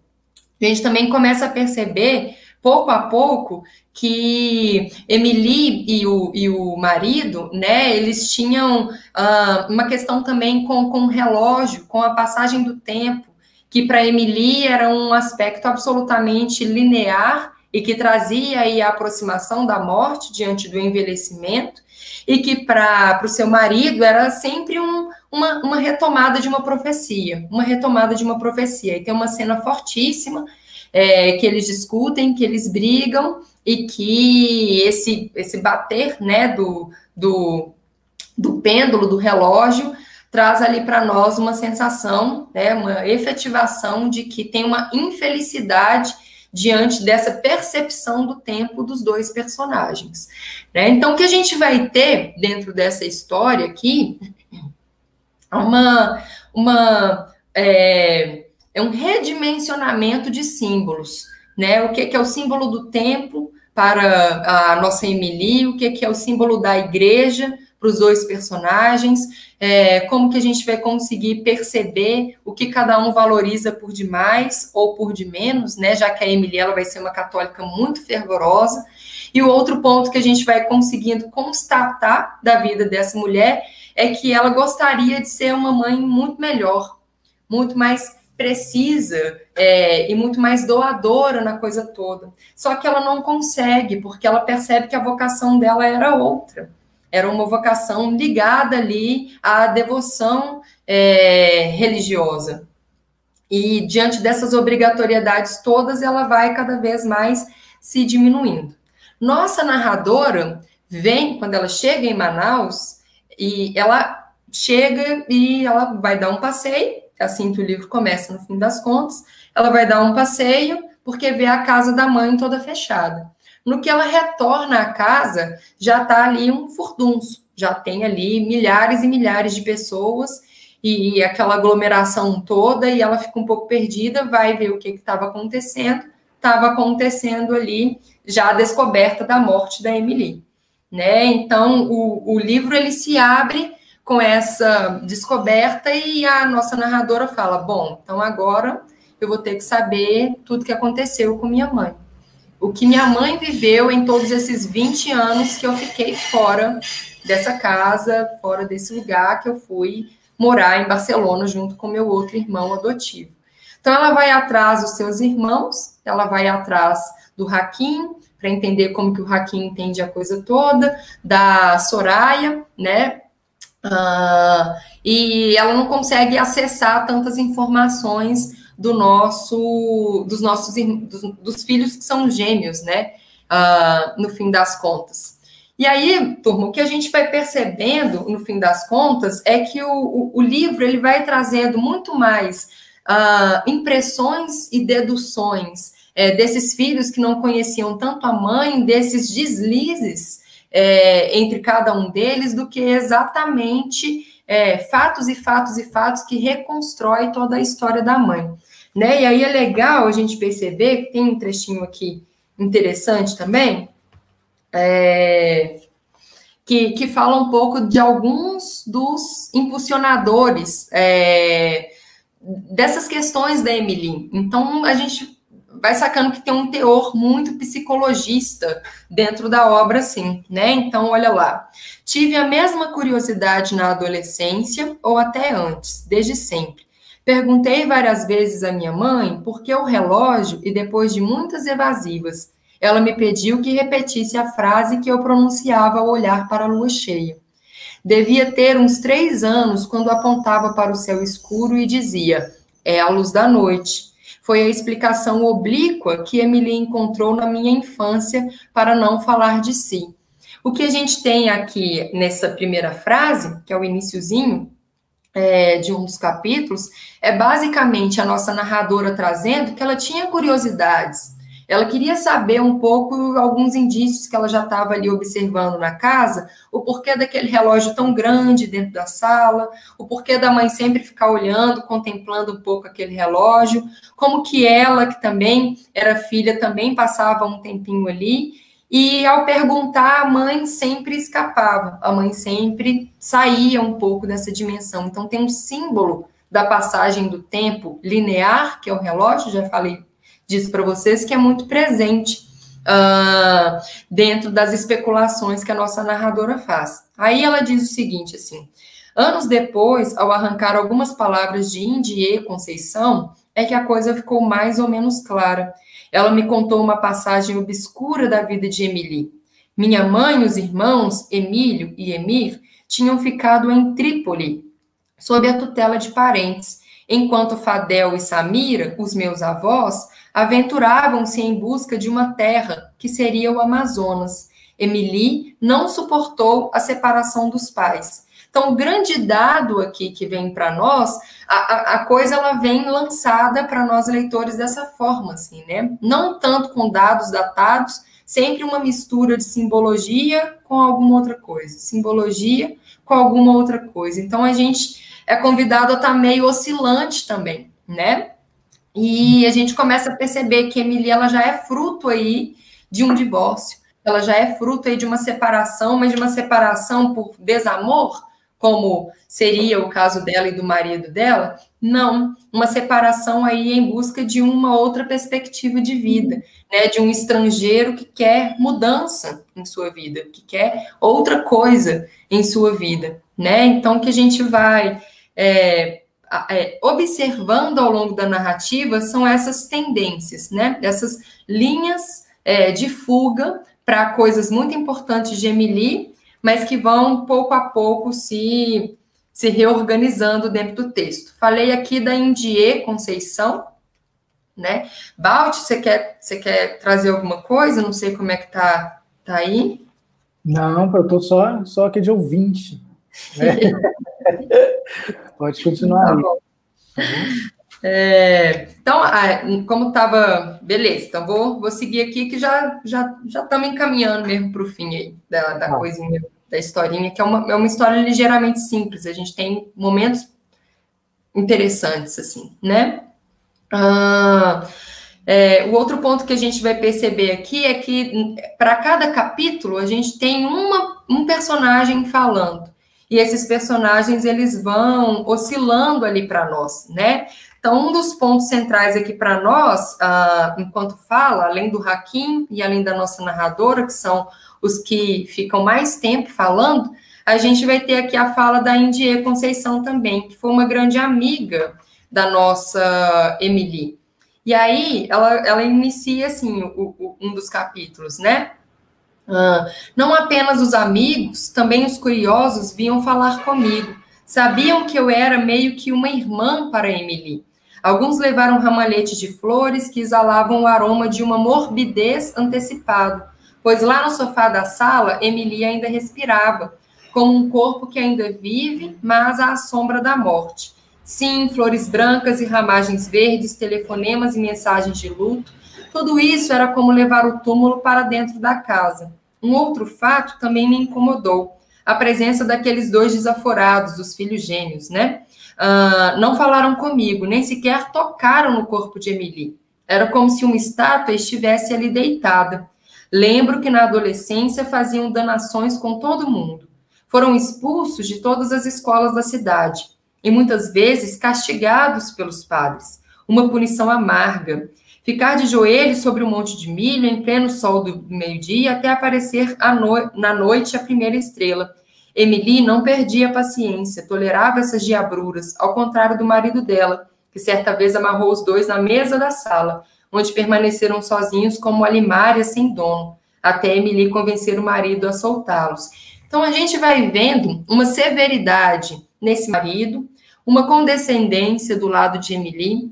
A gente também começa a perceber pouco a pouco que Emily e o, e o marido, né, eles tinham uh, uma questão também com, com o relógio, com a passagem do tempo, que para Emily era um aspecto absolutamente linear e que trazia aí a aproximação da morte diante do envelhecimento, e que para o seu marido era sempre um, uma, uma retomada de uma profecia, uma retomada de uma profecia. E tem uma cena fortíssima é, que eles discutem, que eles brigam e que esse, esse bater né, do, do, do pêndulo, do relógio, traz ali para nós uma sensação, né, uma efetivação de que tem uma infelicidade diante dessa percepção do tempo dos dois personagens. Né? Então, o que a gente vai ter dentro dessa história aqui uma, uma é, é um redimensionamento de símbolos, né? O que, que é o símbolo do tempo para a nossa Emily, o que, que é o símbolo da igreja para os dois personagens, é, como que a gente vai conseguir perceber o que cada um valoriza por demais ou por de menos, né? Já que a Emily ela vai ser uma católica muito fervorosa. E o outro ponto que a gente vai conseguindo constatar da vida dessa mulher é que ela gostaria de ser uma mãe muito melhor, muito mais precisa é, e muito mais doadora na coisa toda. Só que ela não consegue, porque ela percebe que a vocação dela era outra. Era uma vocação ligada ali à devoção é, religiosa. E diante dessas obrigatoriedades todas, ela vai cada vez mais se diminuindo. Nossa narradora vem, quando ela chega em Manaus, e ela chega e ela vai dar um passeio, assim que o livro começa, no fim das contas, ela vai dar um passeio, porque vê a casa da mãe toda fechada. No que ela retorna à casa, já está ali um furdunço, já tem ali milhares e milhares de pessoas e, e aquela aglomeração toda, e ela fica um pouco perdida, vai ver o que estava acontecendo. Estava acontecendo ali já a descoberta da morte da Emily. Né? Então, o, o livro ele se abre com essa descoberta e a nossa narradora fala: Bom, então agora eu vou ter que saber tudo que aconteceu com minha mãe. O que minha mãe viveu em todos esses 20 anos que eu fiquei fora dessa casa, fora desse lugar que eu fui morar em Barcelona junto com meu outro irmão adotivo. Então ela vai atrás dos seus irmãos, ela vai atrás do Hakim para entender como que o Hakim entende a coisa toda, da Soraya, né? Uh, e ela não consegue acessar tantas informações do nosso, dos nossos dos, dos filhos que são gêmeos, né? Uh, no fim das contas. E aí, turma, o que a gente vai percebendo no fim das contas é que o, o, o livro ele vai trazendo muito mais uh, impressões e deduções é, desses filhos que não conheciam tanto a mãe, desses deslizes é, entre cada um deles, do que exatamente é, fatos e fatos e fatos que reconstrói toda a história da mãe. Né? E aí é legal a gente perceber que tem um trechinho aqui interessante também, é, que, que fala um pouco de alguns dos impulsionadores é, dessas questões da Emily. Então, a gente vai sacando que tem um teor muito psicologista dentro da obra, sim, né? Então, olha lá. Tive a mesma curiosidade na adolescência ou até antes, desde sempre. Perguntei várias vezes à minha mãe por que o relógio e depois de muitas evasivas, ela me pediu que repetisse a frase que eu pronunciava ao olhar para a lua cheia. Devia ter uns três anos quando apontava para o céu escuro e dizia: É a luz da noite. Foi a explicação oblíqua que Emily encontrou na minha infância para não falar de si. O que a gente tem aqui nessa primeira frase, que é o iníciozinho é, de um dos capítulos, é basicamente a nossa narradora trazendo que ela tinha curiosidades ela queria saber um pouco alguns indícios que ela já estava ali observando na casa, o porquê daquele relógio tão grande dentro da sala, o porquê da mãe sempre ficar olhando, contemplando um pouco aquele relógio, como que ela, que também era filha, também passava um tempinho ali. E ao perguntar, a mãe sempre escapava, a mãe sempre saía um pouco dessa dimensão. Então tem um símbolo da passagem do tempo linear, que é o relógio, já falei disse para vocês, que é muito presente uh, dentro das especulações que a nossa narradora faz. Aí ela diz o seguinte, assim, anos depois, ao arrancar algumas palavras de Indie Conceição, é que a coisa ficou mais ou menos clara. Ela me contou uma passagem obscura da vida de Emily. Minha mãe e os irmãos, Emílio e Emir, tinham ficado em Trípoli, sob a tutela de parentes, enquanto Fadel e Samira, os meus avós, aventuravam-se em busca de uma terra que seria o Amazonas. Emily não suportou a separação dos pais. Então, o grande dado aqui que vem para nós, a, a, coisa ela vem lançada para nós leitores dessa forma, assim, né? Não tanto com dados datados, sempre uma mistura de simbologia com alguma outra coisa, simbologia com alguma outra coisa. Então, a gente é convidado a estar tá meio oscilante também, né? E a gente começa a perceber que a Emily ela já é fruto aí de um divórcio, ela já é fruto aí de uma separação, mas de uma separação por desamor, como seria o caso dela e do marido dela, não, uma separação aí em busca de uma outra perspectiva de vida, né, de um estrangeiro que quer mudança em sua vida, que quer outra coisa em sua vida, né? Então que a gente vai é, é, observando ao longo da narrativa são essas tendências, né? Essas linhas é, de fuga para coisas muito importantes de Emily, mas que vão pouco a pouco se, se reorganizando dentro do texto. Falei aqui da Indie Conceição, né? Balt, você quer, você quer trazer alguma coisa? Não sei como é que tá, tá aí. Não, eu tô só, só aqui de ouvinte. Né? Pode continuar. Tá é, então, ah, como estava. Beleza, então vou, vou seguir aqui que já já já estamos encaminhando mesmo para o fim aí da, da ah. coisinha, da historinha, que é uma, é uma história ligeiramente simples. A gente tem momentos interessantes, assim, né? Ah, é, o outro ponto que a gente vai perceber aqui é que para cada capítulo a gente tem uma, um personagem falando. E esses personagens eles vão oscilando ali para nós, né? Então, um dos pontos centrais aqui para nós, uh, enquanto fala, além do Hakim e além da nossa narradora, que são os que ficam mais tempo falando, a gente vai ter aqui a fala da Indie Conceição também, que foi uma grande amiga da nossa Emily. E aí, ela, ela inicia, assim, o, o, um dos capítulos, né? Uh, não apenas os amigos, também os curiosos vinham falar comigo. Sabiam que eu era meio que uma irmã para Emily. Alguns levaram ramalhete de flores que exalavam o aroma de uma morbidez antecipado, pois lá no sofá da sala, Emily ainda respirava, como um corpo que ainda vive, mas à sombra da morte. Sim, flores brancas e ramagens verdes, telefonemas e mensagens de luto, tudo isso era como levar o túmulo para dentro da casa. Um outro fato também me incomodou: a presença daqueles dois desaforados, os filhos gêmeos, né? Uh, não falaram comigo, nem sequer tocaram no corpo de Emily. Era como se uma estátua estivesse ali deitada. Lembro que na adolescência faziam danações com todo mundo. Foram expulsos de todas as escolas da cidade e muitas vezes castigados pelos padres. Uma punição amarga. Ficar de joelhos sobre um monte de milho em pleno sol do meio-dia até aparecer no... na noite a primeira estrela. Emily não perdia a paciência, tolerava essas diabruras, ao contrário do marido dela, que certa vez amarrou os dois na mesa da sala, onde permaneceram sozinhos como alimárias sem dono, até Emily convencer o marido a soltá-los. Então a gente vai vendo uma severidade nesse marido, uma condescendência do lado de Emily.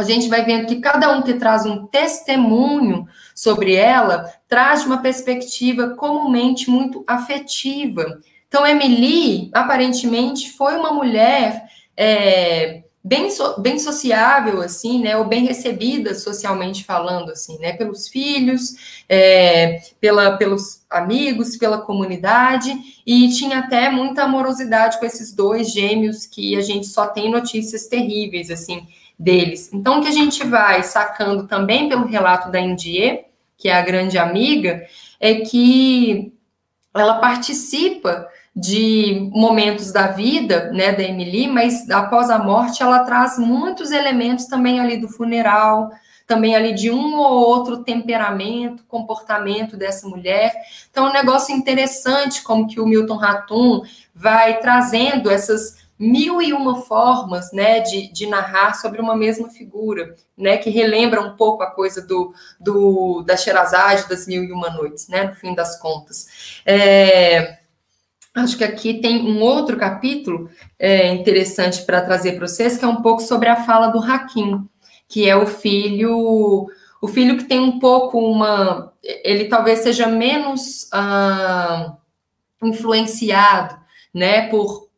A gente vai vendo que cada um que traz um testemunho sobre ela traz uma perspectiva comumente muito afetiva. Então, Emily, aparentemente, foi uma mulher é, bem, so, bem sociável, assim, né, ou bem recebida socialmente falando, assim, né, pelos filhos, é, pela, pelos amigos, pela comunidade, e tinha até muita amorosidade com esses dois gêmeos que a gente só tem notícias terríveis, assim, deles. Então, o que a gente vai sacando também pelo relato da Indie, que é a grande amiga, é que ela participa de momentos da vida, né, da Emily, mas após a morte ela traz muitos elementos também ali do funeral, também ali de um ou outro temperamento, comportamento dessa mulher. Então, é um negócio interessante como que o Milton Ratum vai trazendo essas mil e uma formas, né, de, de narrar sobre uma mesma figura, né, que relembra um pouco a coisa do, do da Sherazade das Mil e Uma Noites, né, no fim das contas. É, Acho que aqui tem um outro capítulo é, interessante para trazer para vocês, que é um pouco sobre a fala do Hakim, que é o filho, o filho que tem um pouco uma, ele talvez seja menos ah, influenciado, né, por,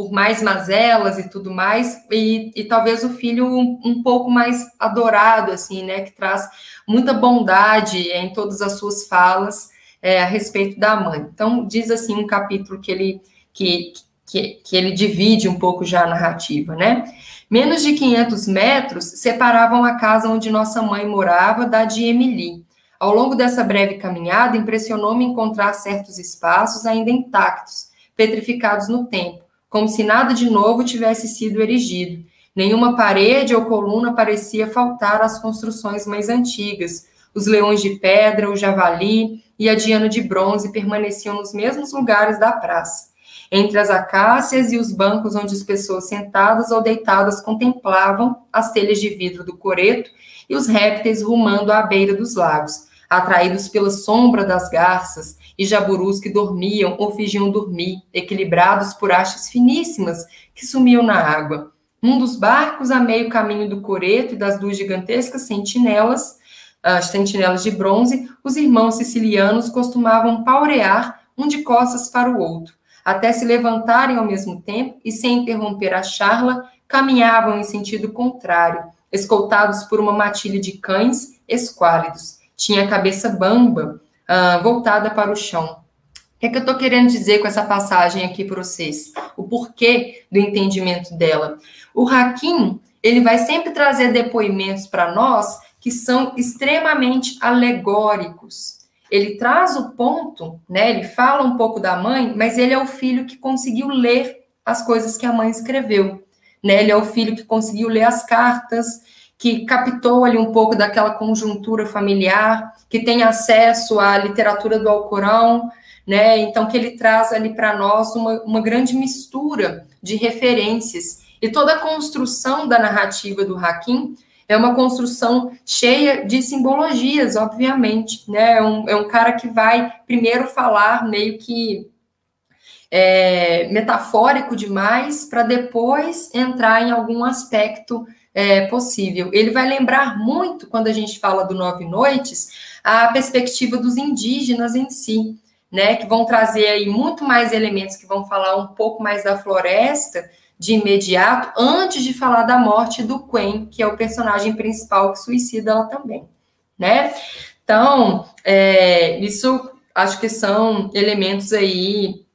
por, mais mazelas e tudo mais, e, e talvez o filho um, um, pouco mais adorado, assim, né, que traz muita bondade em todas as suas falas, é, a respeito da mãe. Então, diz assim um capítulo que ele, que, que, que ele divide um pouco já a narrativa, né? Menos de 500 metros separavam a casa onde nossa mãe morava da de Emily. Ao longo dessa breve caminhada, impressionou-me encontrar certos espaços ainda intactos, petrificados no tempo, como se nada de novo tivesse sido erigido. Nenhuma parede ou coluna parecia faltar às construções mais antigas. Os leões de pedra, o javali, e a Diana de bronze permaneciam nos mesmos lugares da praça, entre as acácias e os bancos onde as pessoas sentadas ou deitadas contemplavam as telhas de vidro do coreto e os répteis rumando à beira dos lagos, atraídos pela sombra das garças e jaburus que dormiam ou fingiam dormir, equilibrados por hastes finíssimas que sumiam na água. Um dos barcos, a meio caminho do coreto e das duas gigantescas sentinelas, as sentinelas de bronze, os irmãos sicilianos costumavam paurear um de costas para o outro, até se levantarem ao mesmo tempo e, sem interromper a charla, caminhavam em sentido contrário, escoltados por uma matilha de cães esquálidos. Tinha a cabeça bamba, uh, voltada para o chão. O que, é que eu estou querendo dizer com essa passagem aqui para vocês? O porquê do entendimento dela. O Hakim, ele vai sempre trazer depoimentos para nós que são extremamente alegóricos. ele traz o ponto, né? Ele fala um pouco da mãe, mas ele é o filho que conseguiu ler as coisas que a mãe escreveu, né? Ele é o filho que conseguiu ler as cartas, que captou ali um pouco daquela conjuntura familiar, que tem acesso à literatura do Alcorão, né? Então que ele traz ali para nós uma, uma grande mistura de referências e toda a construção da narrativa do Hakim é uma construção cheia de simbologias, obviamente, né? É um, é um cara que vai primeiro falar meio que é, metafórico demais para depois entrar em algum aspecto é, possível. Ele vai lembrar muito, quando a gente fala do Nove Noites, a perspectiva dos indígenas em si, né? Que vão trazer aí muito mais elementos que vão falar um pouco mais da floresta de imediato, antes de falar da morte do Quen, que é o personagem principal que suicida ela também, né? Então, é, isso acho que são elementos aí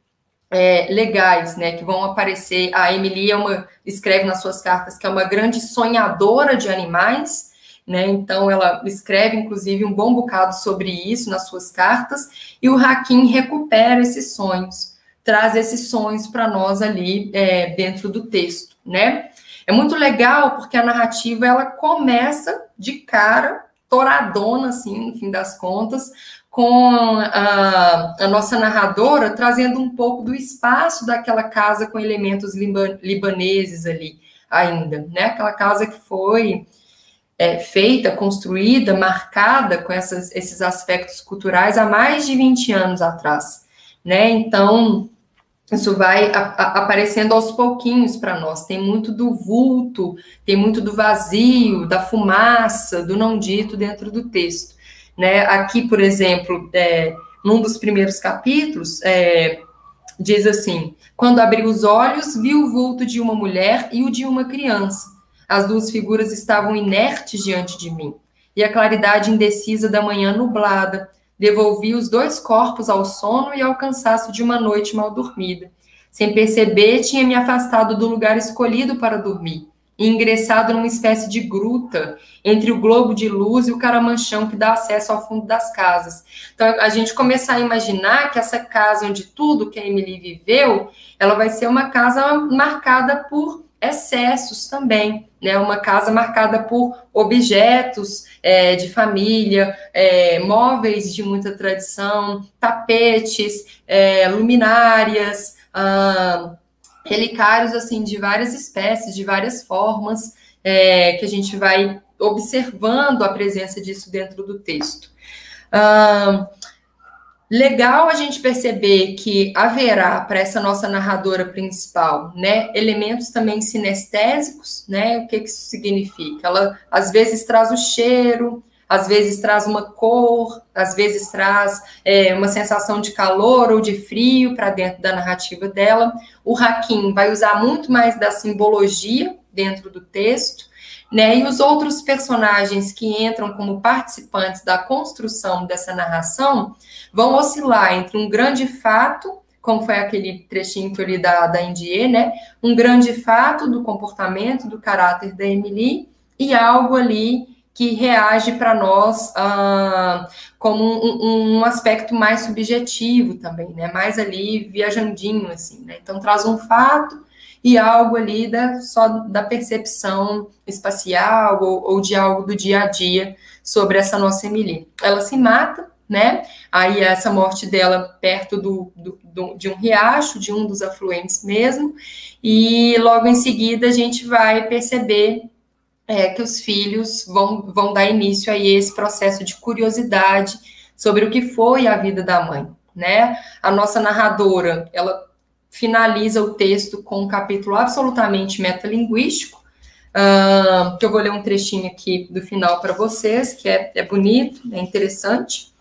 é, legais, né, que vão aparecer. A Emily é uma, escreve nas suas cartas que é uma grande sonhadora de animais, né, então ela escreve, inclusive, um bom bocado sobre isso nas suas cartas, e o Hakim recupera esses sonhos traz esses sonhos para nós ali é, dentro do texto, né? É muito legal porque a narrativa ela começa de cara, toradona, assim, no fim das contas, com a, a, nossa narradora trazendo um pouco do espaço daquela casa com elementos libaneses ali ainda, né? Aquela casa que foi é, feita, construída, marcada com essas, esses aspectos culturais há mais de 20 anos atrás, né? Então, isso vai a, a, aparecendo aos pouquinhos para nós. Tem muito do vulto, tem muito do vazio, da fumaça, do não dito dentro do texto. Né? Aqui, por exemplo, é, num dos primeiros capítulos, é, diz assim: Quando abri os olhos, vi o vulto de uma mulher e o de uma criança. As duas figuras estavam inertes diante de mim, e a claridade indecisa da manhã nublada Devolvi os dois corpos ao sono e ao cansaço de uma noite mal dormida. Sem perceber, tinha me afastado do lugar escolhido para dormir ingressado numa espécie de gruta entre o globo de luz e o caramanchão que dá acesso ao fundo das casas. Então, a gente começar a imaginar que essa casa onde tudo que a Emily viveu, ela vai ser uma casa marcada por excessos também, né? Uma casa marcada por objetos é, de família, é, móveis de muita tradição, tapetes, é, luminárias, ah, relicários assim de várias espécies, de várias formas, é, que a gente vai observando a presença disso dentro do texto. Legal a gente perceber que haverá para essa nossa narradora principal, né, elementos também sinestésicos, né? O que, que isso significa? Ela às vezes traz o cheiro, às vezes traz uma cor, às vezes traz é, uma sensação de calor ou de frio para dentro da narrativa dela. O Hakim vai usar muito mais da simbologia dentro do texto. Né? E os outros personagens que entram como participantes da construção dessa narração vão oscilar entre um grande fato, como foi aquele trechinho que eu li da, da Indie, né? Um grande fato do comportamento, do caráter da Emily, e algo ali que reage para nós ah, como um, um, aspecto mais subjetivo também, né? Mais ali viajandinho, assim, né? Então traz um fato e algo ali da, só da percepção espacial ou, ou de algo do dia a dia sobre essa nossa Emily. Ela se mata, né? Aí essa morte dela perto do, do, do, de um riacho, de um dos afluentes mesmo, e logo em seguida a gente vai perceber é, que os filhos vão, vão dar início a esse processo de curiosidade sobre o que foi a vida da mãe, né? A nossa narradora, ela finaliza o texto com um capítulo absolutamente metalinguístico, uh, que eu vou ler um trechinho aqui do final para vocês, que é, é, bonito, é interessante.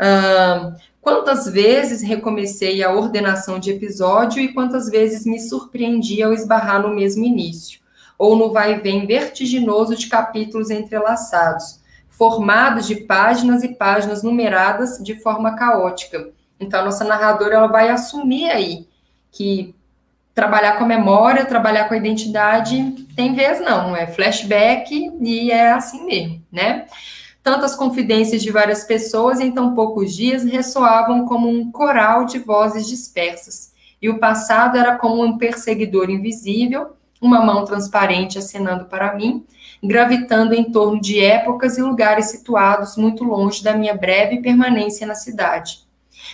Uh, quantas vezes recomecei a ordenação de episódio e quantas vezes me surpreendi ao esbarrar no mesmo início, ou no vai-vem vertiginoso de capítulos entrelaçados, formados de páginas e páginas numeradas de forma caótica. Então, a nossa narradora ela vai assumir aí que trabalhar com a memória, trabalhar com a identidade, tem vez não, é flashback e é assim mesmo, né? tantas confidências de várias pessoas em tão poucos dias ressoavam como um coral de vozes dispersas, e o passado era como um perseguidor invisível, uma mão transparente acenando para mim, gravitando em torno de épocas e lugares situados muito longe da minha breve permanência na cidade.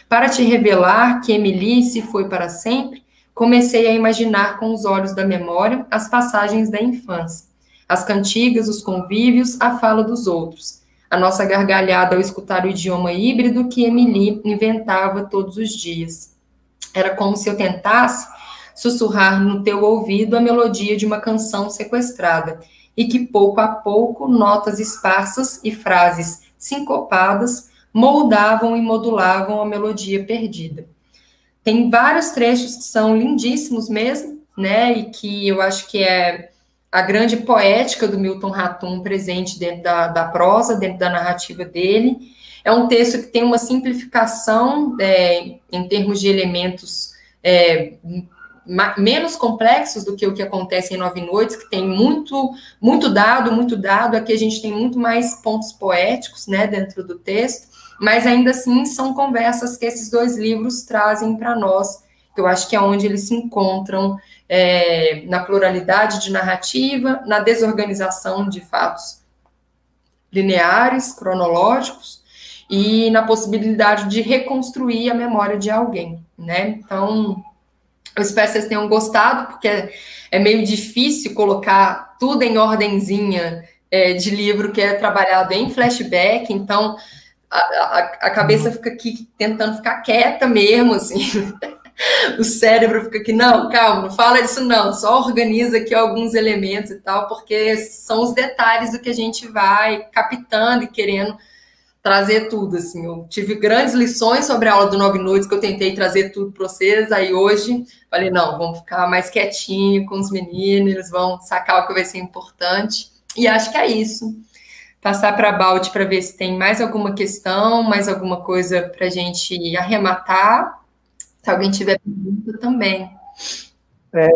Para te revelar que Emily se foi para sempre, comecei a imaginar com os olhos da memória as passagens da infância, as cantigas, os convívios, a fala dos outros, a nossa gargalhada ao escutar o idioma híbrido que Emily inventava todos os dias. Era como se eu tentasse sussurrar no teu ouvido a melodia de uma canção sequestrada, e que pouco a pouco notas esparsas e frases sincopadas moldavam e modulavam a melodia perdida. Tem vários trechos que são lindíssimos mesmo, né? E que eu acho que é a grande poética do Milton Ratum presente dentro da, da prosa, dentro da narrativa dele. É um texto que tem uma simplificação é, em termos de elementos é, menos complexos do que o que acontece em Nove Noites, que tem muito, muito dado, muito dado. Aqui a gente tem muito mais pontos poéticos, né, dentro do texto mas ainda assim são conversas que esses dois livros trazem para nós, que eu acho que é onde eles se encontram é, na pluralidade de narrativa, na desorganização de fatos lineares, cronológicos, e na possibilidade de reconstruir a memória de alguém, né? Então, eu espero que vocês tenham gostado, porque é meio difícil colocar tudo em ordenzinha é, de livro que é trabalhado em flashback, então a, a, a cabeça uhum. fica aqui tentando ficar quieta mesmo, assim. *laughs* o cérebro fica aqui, não, calma, não fala disso não, só organiza aqui alguns elementos e tal, porque são os detalhes do que a gente vai captando e querendo trazer tudo, assim. Eu tive grandes lições sobre a aula do Nove Noites, que eu tentei trazer tudo para vocês, aí hoje falei, não, vamos ficar mais quietinho com os meninos, eles vão sacar o que vai ser importante, e acho que é isso passar para a Balt para ver se tem mais alguma questão, mais alguma coisa para a gente arrematar. Se alguém tiver pergunta também. É,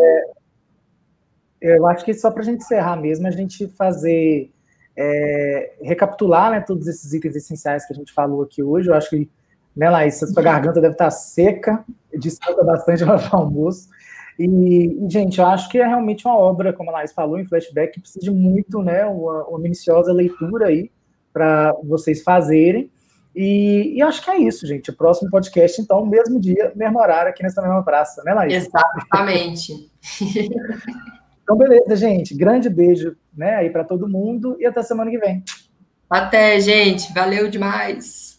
eu acho que só para a gente encerrar mesmo, a gente fazer, é, recapitular né, todos esses itens essenciais que a gente falou aqui hoje. Eu acho que, né, Laís, a sua garganta deve estar seca, descansa bastante *laughs* no almoço. E, gente, eu acho que é realmente uma obra, como a Laís falou, em flashback, que precisa de muito, né, uma, uma minuciosa leitura aí para vocês fazerem. E, e, acho que é isso, gente. O próximo podcast, então, mesmo dia, mesmo horário, aqui nessa mesma praça, né, Laís? Exatamente. *laughs* então, beleza, gente. Grande beijo né, aí para todo mundo e até semana que vem. Até, gente. Valeu demais.